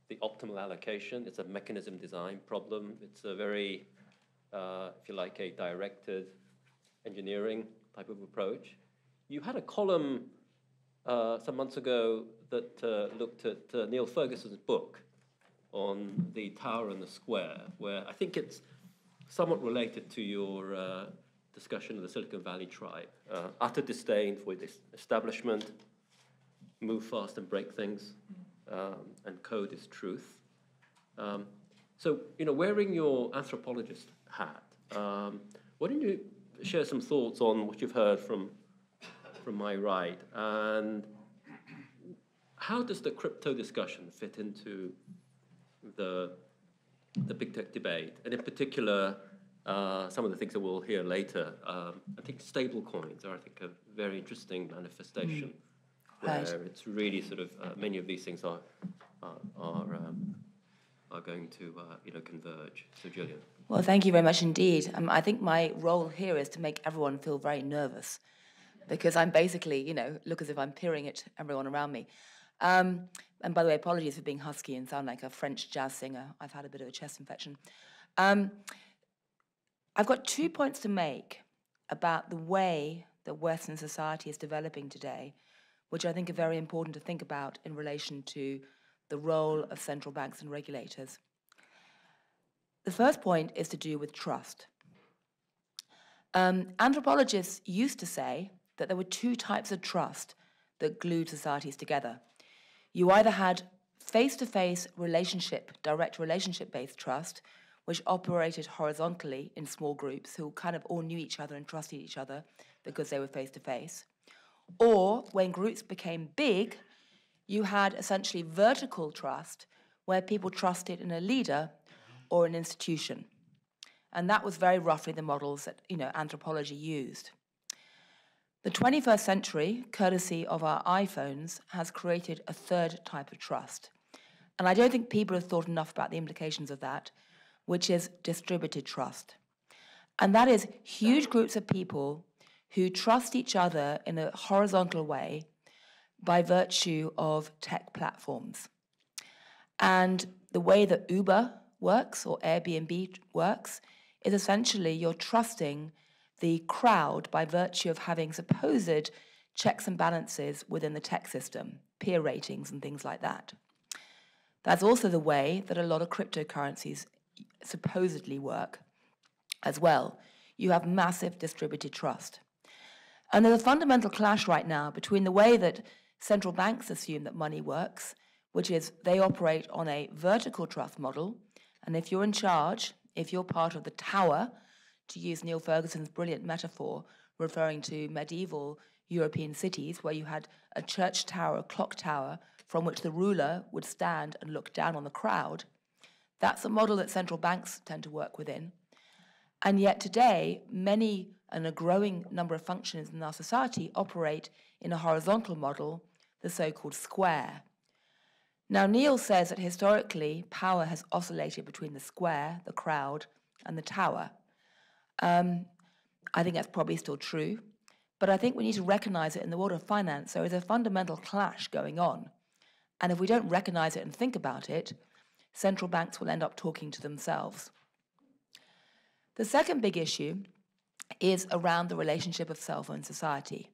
the optimal allocation. It's a mechanism design problem. It's a very, uh, if you like, a directed engineering type of approach. You had a column uh, some months ago that uh, looked at uh, Niall Ferguson's book on the tower and the square, where I think it's somewhat related to your uh, discussion of the Silicon Valley tribe. Uh, utter disdain for this establishment, move fast and break things um, and code is truth. Um, so, you know, wearing your anthropologist hat, um, why don't you share some thoughts on what you've heard from from my right, and how does the crypto discussion fit into the the big tech debate, and in particular, uh, some of the things that we'll hear later. Um, I think stable coins are, I think, a very interesting manifestation. Mm Right. it's really sort of uh, many of these things are are are, um, are going to uh, you know converge. So, Gillian. Well, thank you very much indeed. Um, I think my role here is to make everyone feel very nervous, because I'm basically you know look as if I'm peering at everyone around me. Um, and by the way, apologies for being husky and sound like a French jazz singer. I've had a bit of a chest infection. Um, I've got two points to make about the way that Western society is developing today which I think are very important to think about in relation to the role of central banks and regulators. The first point is to do with trust. Um, anthropologists used to say that there were two types of trust that glued societies together. You either had face to face relationship, direct relationship based trust, which operated horizontally in small groups who kind of all knew each other and trusted each other because they were face to face. Or when groups became big, you had essentially vertical trust where people trusted in a leader or an institution. And that was very roughly the models that you know, anthropology used. The 21st century, courtesy of our iPhones, has created a third type of trust. And I don't think people have thought enough about the implications of that, which is distributed trust. And that is huge groups of people who trust each other in a horizontal way by virtue of tech platforms. And the way that Uber works or Airbnb works is essentially you're trusting the crowd by virtue of having supposed checks and balances within the tech system, peer ratings and things like that. That's also the way that a lot of cryptocurrencies supposedly work as well you have massive distributed trust. And there's a fundamental clash right now between the way that central banks assume that money works, which is they operate on a vertical trust model. And if you're in charge, if you're part of the tower, to use Niall Ferguson's brilliant metaphor, referring to medieval European cities where you had a church tower, a clock tower, from which the ruler would stand and look down on the crowd. That's a model that central banks tend to work within. And yet today, many and a growing number of functions in our society operate in a horizontal model, the so called square. Now, Niall says that historically, power has oscillated between the square, the crowd, and the tower. Um, I think that's probably still true. But I think we need to recognize it in the world of finance. There is a fundamental clash going on. And if we don't recognize it and think about it, central banks will end up talking to themselves. The second big issue is around the relationship of self and society.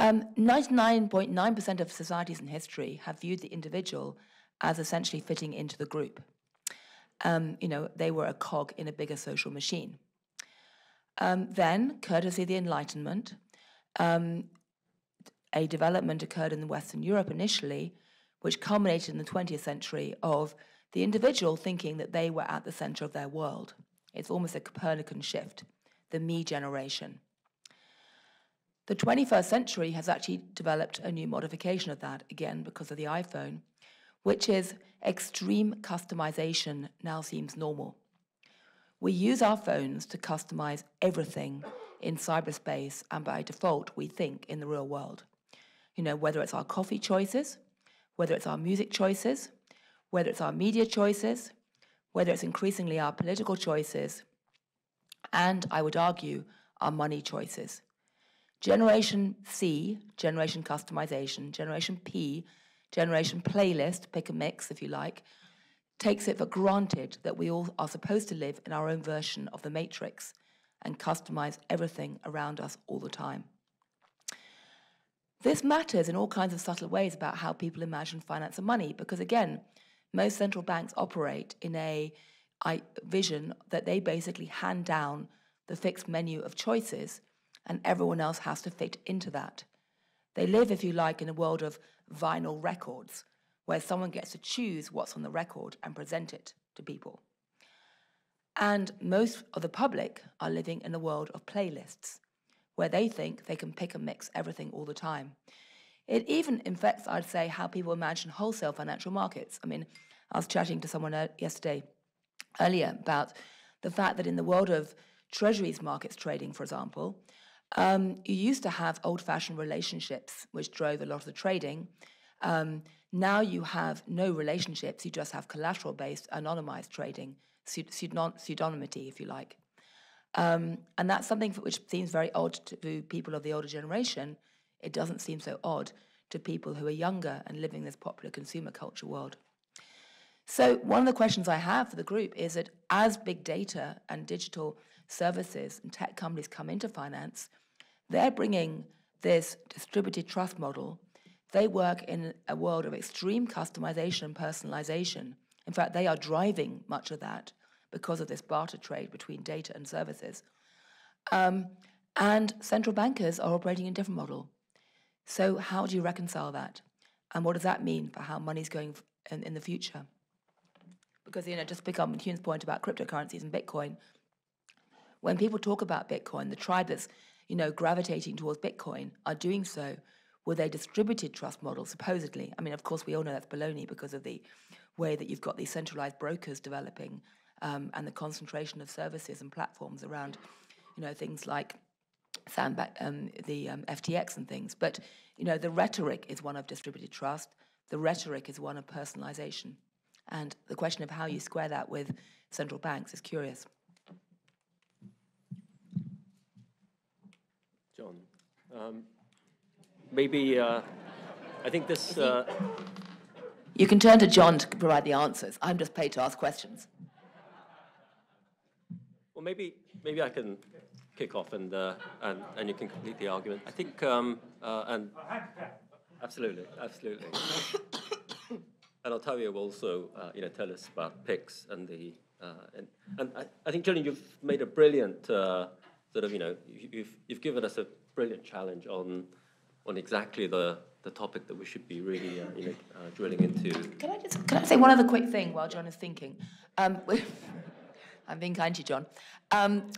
99.9% um, of societies in history have viewed the individual as essentially fitting into the group. Um, you know, they were a cog in a bigger social machine. Um, then, courtesy of the Enlightenment, um, a development occurred in Western Europe initially, which culminated in the 20th century of the individual thinking that they were at the center of their world. It's almost a Copernican shift, the me generation. The 21st century has actually developed a new modification of that, again, because of the iPhone, which is extreme customization now seems normal. We use our phones to customize everything in cyberspace and by default, we think in the real world. You know, whether it's our coffee choices, whether it's our music choices, whether it's our media choices, whether it's increasingly our political choices, and I would argue, our money choices. Generation C, generation customization, Generation P, generation playlist, pick a mix if you like, takes it for granted that we all are supposed to live in our own version of the matrix and customize everything around us all the time. This matters in all kinds of subtle ways about how people imagine finance and money, because again, most central banks operate in a vision that they basically hand down the fixed menu of choices and everyone else has to fit into that. They live, if you like, in a world of vinyl records where someone gets to choose what's on the record and present it to people. And most of the public are living in a world of playlists where they think they can pick and mix everything all the time. It even infects, I'd say, how people imagine wholesale financial markets. I mean, I was chatting to someone uh, yesterday, earlier, about the fact that in the world of treasuries markets trading, for example, um, you used to have old fashioned relationships, which drove a lot of the trading. Um, now you have no relationships, you just have collateral based, anonymized trading, pseudonymity, if you like. Um, and that's something which seems very odd to people of the older generation. It doesn't seem so odd to people who are younger and living in this popular consumer culture world. So, one of the questions I have for the group is that as big data and digital services and tech companies come into finance, they're bringing this distributed trust model they work in a world of extreme customization and personalization. In fact, they are driving much of that because of this barter trade between data and services. Um, and central bankers are operating in a different model. So, how do you reconcile that? And what does that mean for how money's going in, in the future? Because, you know, just pick up on Hyun's point about cryptocurrencies and Bitcoin, when people talk about Bitcoin, the tribe that's, you know, gravitating towards Bitcoin are doing so with a distributed trust model, supposedly. I mean, of course, we all know that's baloney because of the way that you've got these centralized brokers developing um, and the concentration of services and platforms around, you know, things like sandbag, um, the um, FTX and things. But, you know, the rhetoric is one of distributed trust. The rhetoric is one of personalization. And the question of how you square that with central banks is curious. John. Um, maybe, uh, I think this. Uh, you can turn to John to provide the answers. I'm just paid to ask questions. Well, maybe, maybe I can kick off and, uh, and, and you can complete the argument. I think, um, uh, and absolutely, absolutely. and Otávio will also, uh, you know, tell us about PIX and the and and I, I, think, Gillian, you've made a brilliant uh, sort of, you know, you've, you've given us a brilliant challenge on, on exactly the, the topic that we should be really uh, you know, uh, drilling into. Can I just can I say one other quick thing while John is thinking? Um, I'm being kind to you, John. Um,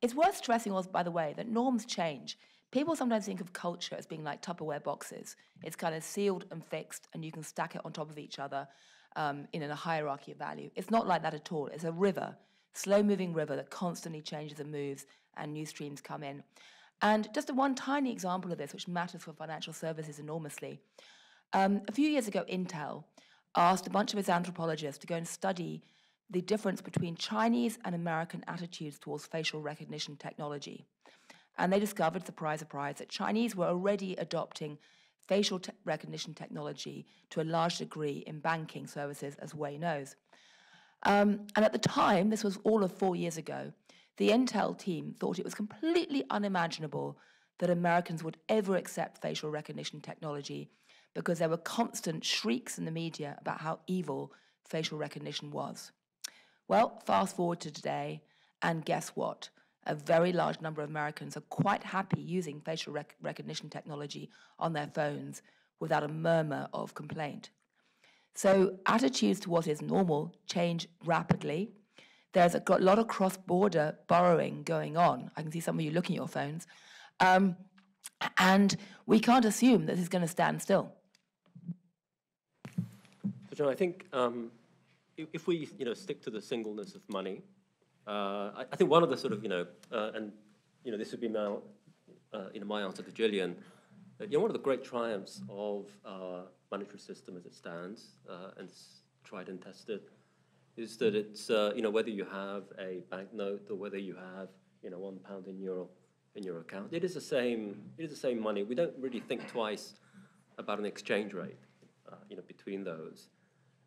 it's worth stressing, also, by the way, that norms change. People sometimes think of culture as being like Tupperware boxes. It's kind of sealed and fixed, and you can stack it on top of each other um, in a hierarchy of value. It's not like that at all. It's a river, slow-moving river that constantly changes and moves, and new streams come in. And just a one tiny example of this, which matters for financial services enormously. Um, a few years ago, Intel asked a bunch of its anthropologists to go and study the difference between Chinese and American attitudes towards facial recognition technology. And they discovered, surprise, surprise, that Chinese were already adopting facial te recognition technology to a large degree in banking services, as Wei knows. Um, and at the time, this was all of four years ago, the Intel team thought it was completely unimaginable that Americans would ever accept facial recognition technology because there were constant shrieks in the media about how evil facial recognition was. Well, fast forward to today, and guess what? A very large number of Americans are quite happy using facial rec recognition technology on their phones without a murmur of complaint. So, attitudes to what is normal change rapidly. There's a lot of cross border borrowing going on. I can see some of you looking at your phones. Um, and we can't assume that this is going to stand still. So, John, I think um, if we you know stick to the singleness of money, I, I, think one of the sort of you know uh, and you know this would be my uh, you know my answer to Gillian. Uh, you know one of the great triumphs of our monetary system as it stands uh, and tried and tested is that it's uh, you know whether you have a banknote or whether you have you know one pound in your in your account, it is the same. It is the same money. We don't really think twice about an exchange rate, you know, between those.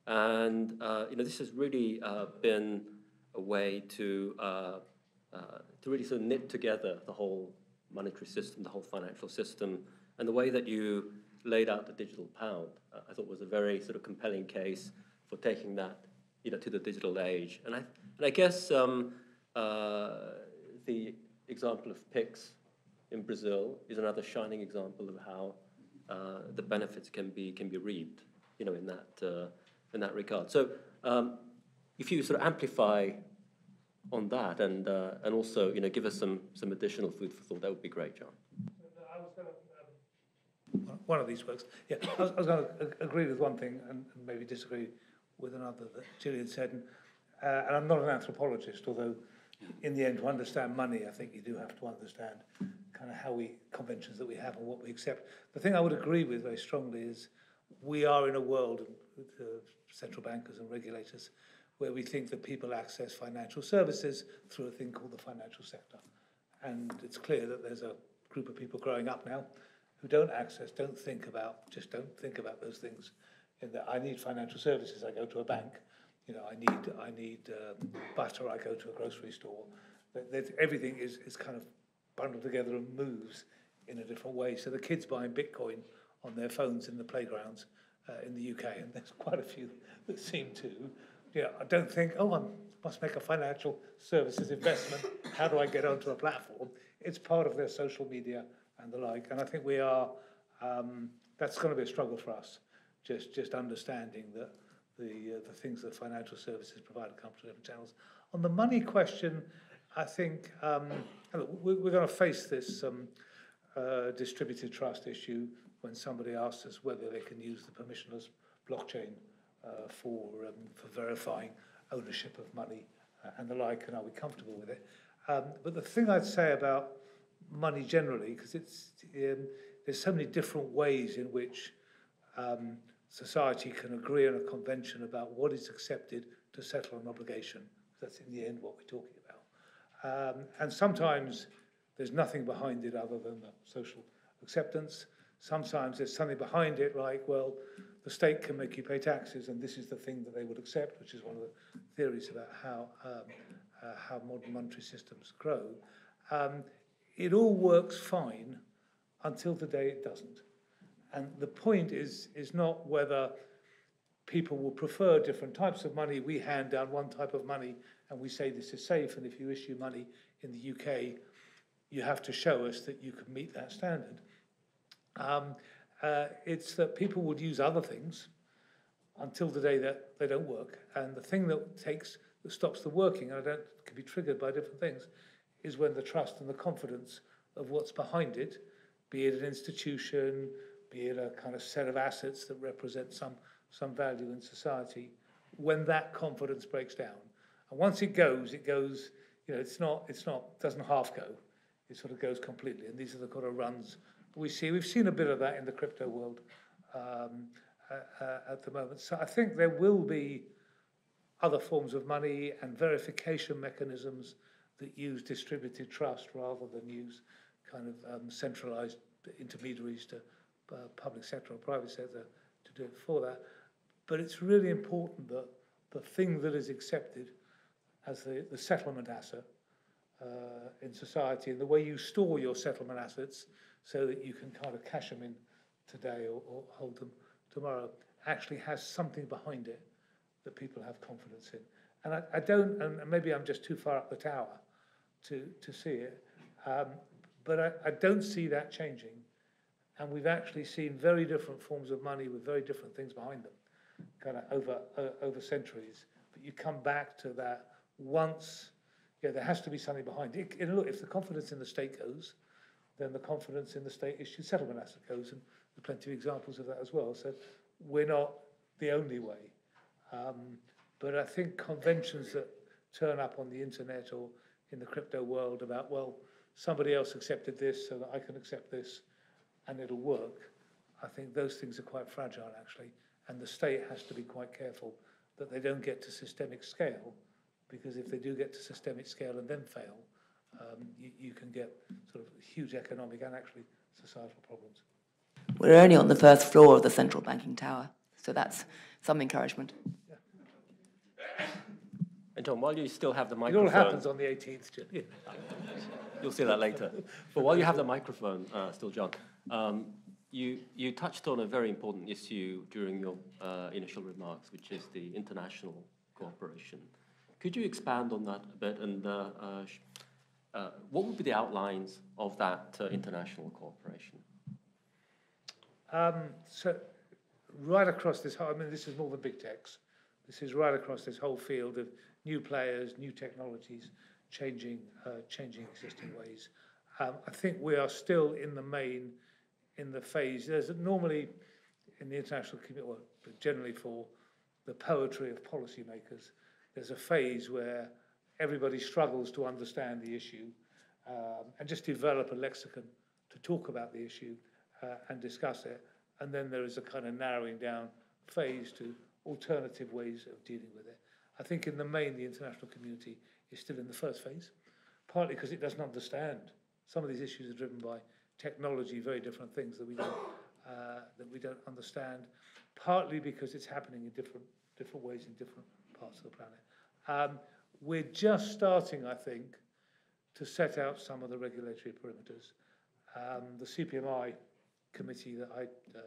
And uh, you know, this has really uh, been a way to uh, uh, to really sort of knit together the whole monetary system, the whole financial system, and the way that you laid out the digital pound, uh, I thought was a very sort of compelling case for taking that, you know, to the digital age. And I and I guess um, the example of Pix in Brazil is another shining example of how uh, the benefits can be can be reaped, you know, in that uh, in that regard. So um, if you sort of amplify on that and uh, and also you know give us some some additional food for thought, that would be great, John. Um, one of these works. Yeah, I was, was going to agree with one thing and, maybe disagree with another that Gillian said. Uh, and I'm not an anthropologist, although in the end, to understand money, I think you do have to understand kind of how we conventions that we have and what we accept. The thing I would agree with very strongly is we are in a world, uh, central bankers and regulators, where we think that people access financial services through a thing called the financial sector. And it's clear that there's a group of people growing up now who don't access, don't think about, just don't think about those things. In that I need financial services, I go to a bank. You know, I need, I need um, butter, I go to a grocery store. Everything is, is kind of bundled together and moves in a different way. So the kids buying Bitcoin on their phones in the playgrounds uh, in the UK, and there's quite a few that seem to. Yeah, I don't think, oh, I must make a financial services investment. How do I get onto a platform? It's part of their social media and the like. And I think we are, um, that's going to be a struggle for us, just, just understanding that the, uh, the things that financial services provide come through different channels. On the money question, I think um, we're, going to face this um, uh, distributed trust issue when somebody asks us whether they can use the permissionless blockchain for, um, for verifying ownership of money uh, and the like, and are we comfortable with it? Um, but the thing I'd say about money generally, because it's um, there's so many different ways in which um, society can agree on a convention about what is accepted to settle an obligation. That's in the end what we're talking about. Um, and sometimes there's nothing behind it other than the social acceptance. Sometimes there's something behind it, like, well, the state can make you pay taxes, and this is the thing that they would accept, which is one of the theories about how, um, uh, how modern monetary systems grow. Um, it all works fine until the day it doesn't. And the point is, is not whether people will prefer different types of money. We hand down one type of money and we say this is safe, and if you issue money in the UK, you have to show us that you can meet that standard. Um, uh, it's that people would use other things until the day that they don't work. And the thing that takes that stops the working, and I don't can be triggered by different things, is when the trust and the confidence of what's behind it, be it an institution, be it a kind of set of assets that represent some some value in society, when that confidence breaks down. And once it goes, it goes, you know, it's not, it's not, doesn't half go. It sort of goes completely. And these are the kind of runs we see. We've seen a bit of that in the crypto world um, uh, uh, at the moment. So I think there will be other forms of money and verification mechanisms that use distributed trust rather than use kind of um, centralized intermediaries to uh, public sector or private sector to do it for that. But it's really important that the thing that is accepted as the, the settlement asset uh, in society and the way you store your settlement assets so that you can kind of cash them in today or, or hold them tomorrow actually has something behind it that people have confidence in. And I, I don't, and maybe I'm just too far up the tower to, to see it, um, but I, I don't see that changing. And we've actually seen very different forms of money with very different things behind them, kind of over, uh, over centuries. But you come back to that once, yeah, there has to be something behind it. Look, if the confidence in the state goes, then the confidence in the state issued settlement asset goes, and there's plenty of examples of that as well. So we're not the only way. Um, but I think conventions that turn up on the internet or in the crypto world about, well, somebody else accepted this so that I can accept this and it'll work, I think those things are quite fragile actually. And the state has to be quite careful that they don't get to systemic scale because if they do get to systemic scale and then fail, um, you, you can get sort of huge economic and actually societal problems. We're only on the first floor of the central banking tower, so that's some encouragement. And Tom, while you still have the microphone, It microphone, all happens on the 18th. Jim. you'll see that later. But while you have the microphone uh, still, John, um, you, you touched on a very important issue during your uh, initial remarks, which is the international cooperation. Could you expand on that a bit and uh, uh, what would be the outlines of that uh, international cooperation? Um, so, right across this whole, I mean, this is more than big techs. This is right across this whole field of new players, new technologies, changing, uh, changing existing ways. Um, I think we are still in the main, in the phase. There's normally in the international community, well, generally for the poetry of policymakers, there's a phase where everybody struggles to understand the issue um, and just develop a lexicon to talk about the issue uh, and discuss it. And then there is a kind of narrowing down phase to alternative ways of dealing with it. I think in the main, the international community is still in the first phase, partly because it doesn't understand. Some of these issues are driven by technology, very different things that we don't, uh, that we don't understand, partly because it's happening in different, different ways in different parts of the planet. Um, we're just starting, I think, to set out some of the regulatory perimeters. Um, the CPMI committee that I uh,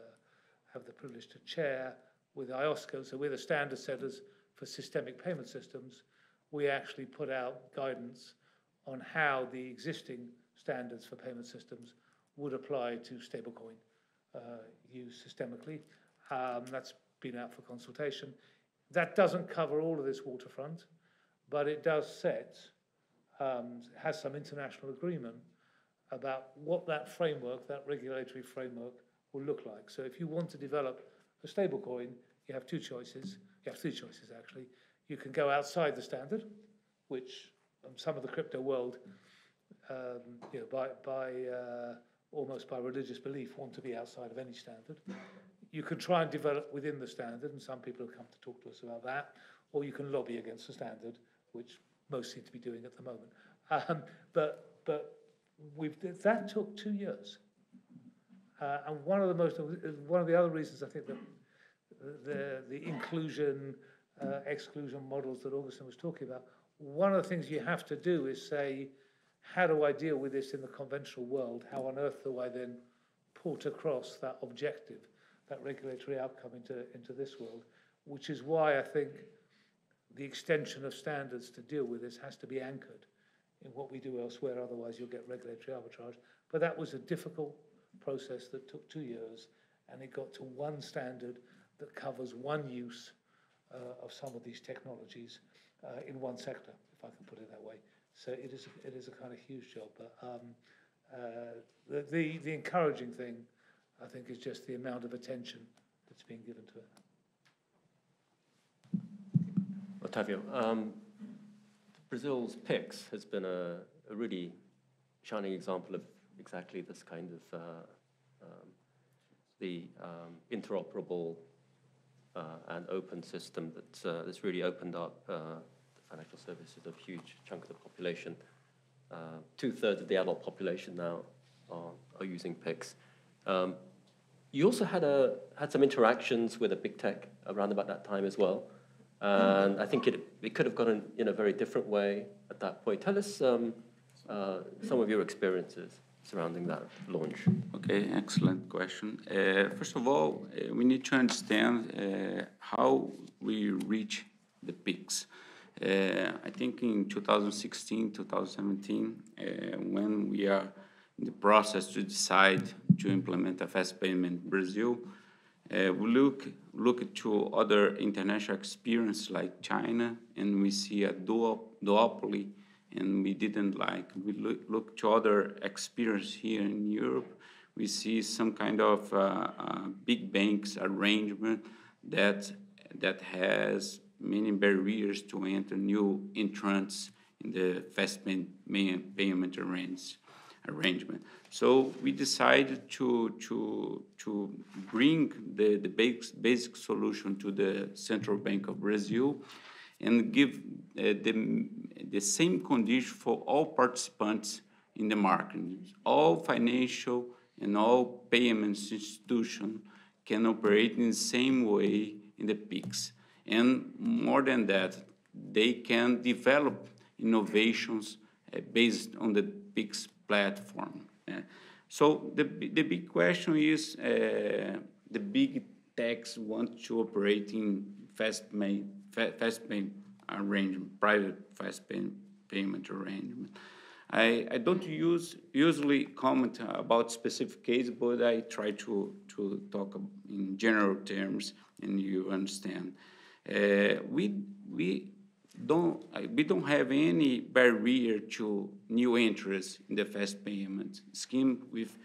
have the privilege to chair with IOSCO, so we're the standard setters for systemic payment systems, we actually put out guidance on how the existing standards for payment systems would apply to stablecoin uh, use systemically. Um, that's been out for consultation. That doesn't cover all of this waterfront, but it does set, um, has some international agreement about what that framework, that regulatory framework, will look like. So if you want to develop a stablecoin, you have two choices. You have three choices, actually. You can go outside the standard, which um, some of the crypto world, um, you know, by, by uh, almost by religious belief, want to be outside of any standard. You can try and develop within the standard, and some people have come to talk to us about that, or you can lobby against the standard, which most seem to be doing at the moment. Um, but but we've, that took two years. Uh, and one of the most, one of the other reasons I think that the, the inclusion, uh, exclusion models that Agustín was talking about, one of the things you have to do is say, how do I deal with this in the conventional world? How on earth do I then port across that objective, that regulatory outcome into, into this world? which is why I think the extension of standards to deal with this has to be anchored in what we do elsewhere, otherwise you'll get regulatory arbitrage. But that was a difficult process that took two years, and it got to one standard that covers one use uh, of some of these technologies uh, in one sector, if I can put it that way. So it is, it is a kind of huge job. But um, uh, the, the, the encouraging thing, I think, is just the amount of attention that's being given to it. Otávio, um, Brazil's PIX has been a, a, really shining example of exactly this kind of uh, um, the um, interoperable uh, and open system that, uh, that's really opened up uh, financial services of a huge chunk of the population. Uh, Two thirds of the adult population now are, are using PIX. Um, you also had a had some interactions with a big tech around about that time as well. And I think it, it could have gone in, a very different way at that point. Tell us um, uh, some of your experiences surrounding that launch. Okay, excellent question. Uh, first of all, uh, we need to understand uh, how we reach the PIX. Uh, I think in 2016, 2017, uh, when we are in the process to decide to implement a fast payment in Brazil, uh, we look look to other international experience like China, and we see a duopoly, and we didn't like. We look, look to other experience here in Europe. We see some kind of uh, uh, big banks arrangement that that has many barriers to enter new entrants in the fast payment arrangements arrangement. So we decided to, to, to bring the, the basic, basic solution to the Central Bank of Brazil and give uh, the, the same condition for all participants in the market. All financial and all payments institutions can operate in the same way in the PIX. And more than that, they can develop innovations uh, based on the PIX platform. so the, the big question is uh, the big techs want to operate in fast, pay, fast payment arrangement, private fast pay, payment arrangement. I, I don't use usually comment about specific cases, but I try to, to talk in general terms and you understand. Uh, we, we don't, we don't have any barrier to new entrants in the fast payment scheme with,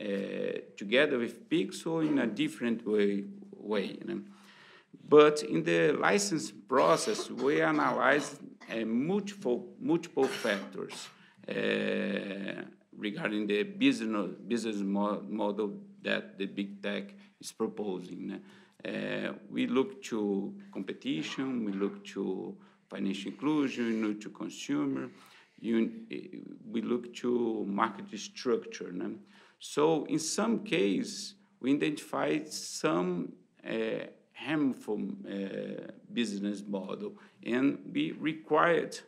uh, together with Pixel in a different way. way you know? But in the license process, we analyze uh, multiple, multiple factors uh, regarding the business, business model that the big tech is proposing. Uh, we look to competition, we look to financial inclusion, we look to consumer, you, we look to market structure. So in some case, we identified some uh, harmful uh, business model, and we required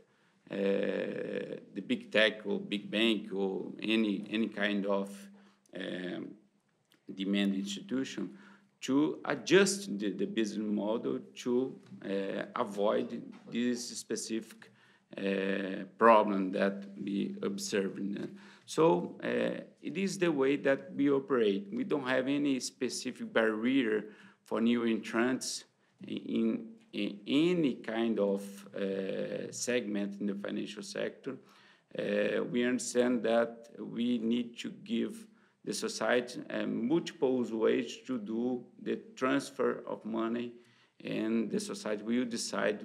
the big tech or big bank or any any kind of um, demand institution to adjust the, the business model to uh, avoid this specific uh, problem that we observe. So uh, it is the way that we operate. We don't have any specific barrier for new entrants in, in any kind of uh, segment in the financial sector. Uh, we understand that we need to give the society and multiple ways to do the transfer of money and the society will decide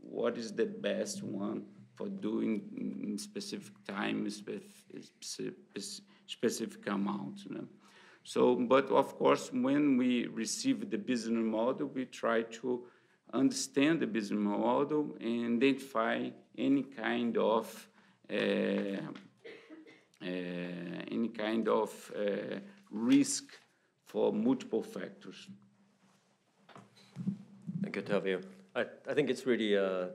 what is the best one for doing in specific time, specific, specific amount. You know? So, but of course, when we receive the business model, we try to understand the business model and identify any kind of uh, uh, any kind of uh, risk for multiple factors. Thank you, Otávio. I, I think it's really, uh,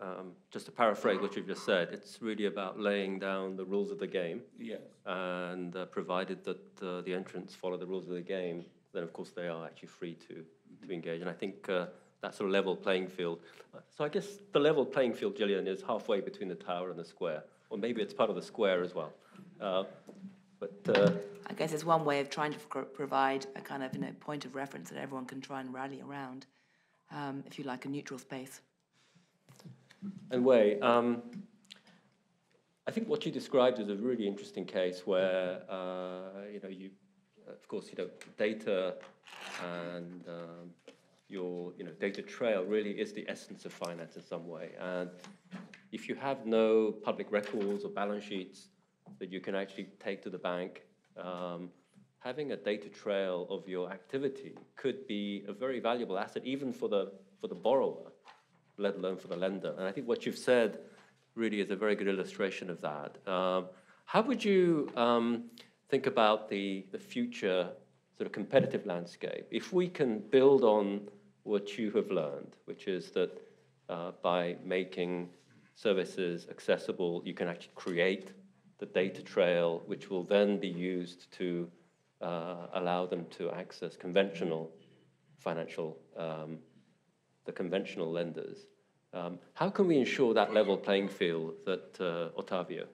um, just to paraphrase what you've just said, it's really about laying down the rules of the game. Yes. And uh, provided that uh, the entrants follow the rules of the game, then of course they are actually free to, to engage. And I think uh, that sort of level playing field. So I guess the level playing field, Gillian, is halfway between the tower and the square, or maybe it's part of the square as well. Uh, but uh, I guess it's one way of trying to provide a kind of you know point of reference that everyone can try and rally around, um, if you like, a neutral space. And Wei, um, I think what you described is a really interesting case where uh, you know you, of course, you know, data and um, your you know data trail really is the essence of finance in some way. And if you have no public records or balance sheets that you can actually take to the bank, um, having a data trail of your activity could be a very valuable asset, even for the for the borrower, let alone for the lender. And I think what you've said really is a very good illustration of that. Um, how would you um, think about the, the future sort of competitive landscape? If we can build on what you have learned, which is that uh, by making services accessible, you can actually create the data trail, which will then be used to uh, allow them to access conventional financial, um, the conventional lenders. Um, how can we ensure that level playing field that uh, Otávio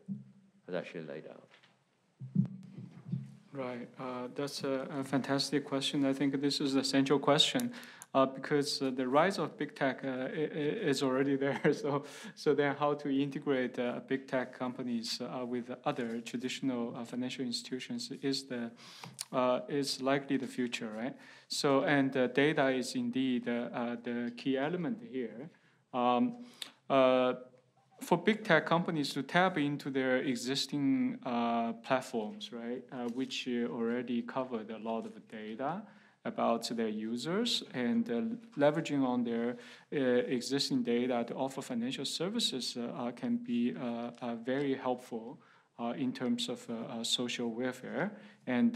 has actually laid out? Right, uh, that's a, a, fantastic question. I think this is the central question uh, because uh, the rise of big tech uh, is already there. so, so then how to integrate uh, big tech companies uh, with other traditional financial institutions is the is likely the future, right? So, and data is indeed the key element here. Um, for big tech companies to tap into their existing uh, platforms, right, uh, which already covered a lot of data, about their users and uh, leveraging on their uh, existing data to offer financial services uh, uh can be uh, uh, very helpful in terms of social welfare. And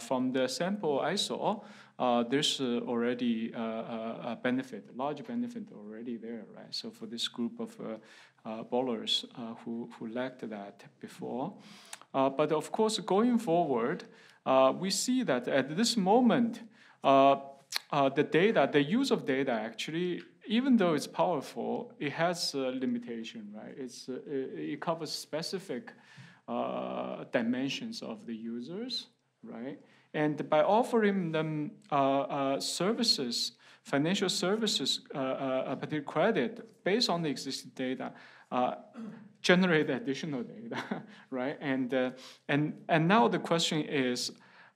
from the sample I saw, there's already a benefit, a large benefit already there, right? So for this group of borrowers who, who lacked that before. but of course, going forward, we see that at this moment, uh, uh, the data, the use of data actually, even though it's powerful, it has a limitation, right? It's, uh, it covers specific uh, dimensions of the users, right? And by offering them uh, uh, services, financial services, uh, particular credit based on the existing data, generate additional data, right? And, and, and now the question is,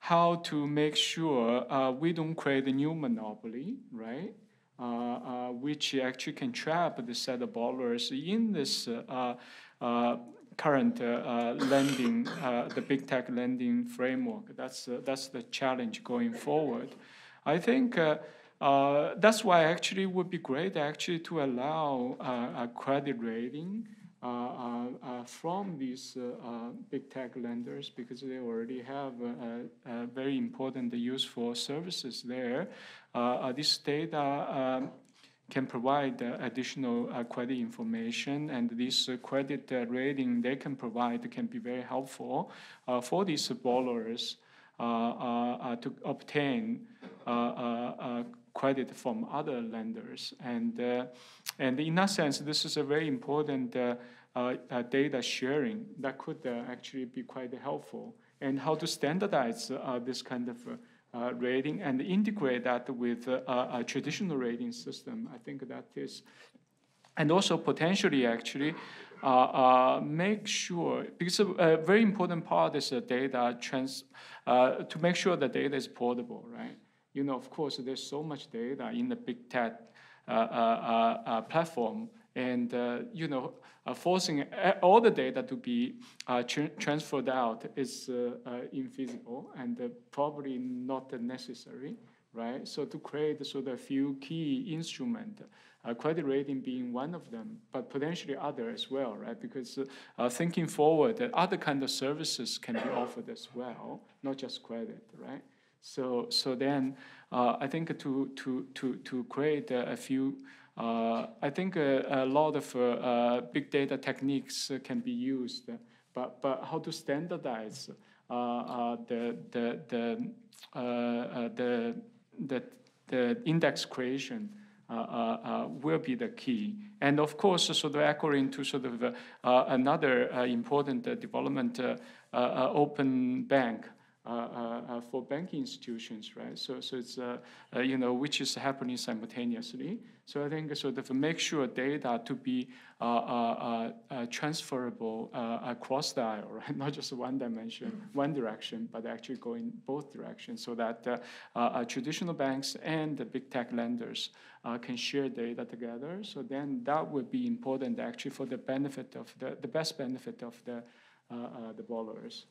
how to make sure uh, we don't create a new monopoly, right? Uh, uh, which actually can trap the set of borrowers in this uh, uh, current lending, the big tech lending framework. That's that's the challenge going forward. I think. that's why actually it would be great actually to allow a credit rating Uh, uh, uh, from these big tech lenders because they already have very important useful services there. this data um, can provide uh, additional uh, credit information, and this uh, credit rating they can provide can be very helpful for these borrowers to obtain credit from other lenders. And, uh, and in that sense, this is a very important uh, uh, data sharing that could actually be quite helpful. And how to standardize this kind of uh, rating and integrate that with uh, a traditional rating system. I think that is, and also potentially actually uh, make sure because a, very important part is the data trans to make sure the data is portable, right? you know, of course, there's so much data in the big tech uh, uh, uh, platform, and you know, forcing all the data to be tra transferred out is infeasible and probably not necessary right? So to create sort of a few key instrument, uh, credit rating being one of them, but potentially other as well, right? Because uh, thinking forward, that other kind of services can be offered as well, not just credit, right? So, so then uh, I think to, to, to, to create a, few, uh, I think a, lot of uh, uh big data techniques can be used, but, but how to standardize uh, uh, the, the, the, uh, uh, the, the, the index creation uh, uh, uh, will be the key. And of course, sort of echoing to sort of uh, uh, another uh, important uh, development, uh, uh, uh, open bank. Uh, uh, uh, for banking institutions, right? So, so it's uh, uh, you know which is happening simultaneously. So I think sort of make sure data to be uh, uh, uh, transferable uh, across the aisle, right? Not just one dimension, one direction, but actually going both directions, so that traditional banks and the big tech lenders uh, can share data together. So then that would be important actually for the benefit of the the best benefit of the uh, uh, the borrowers.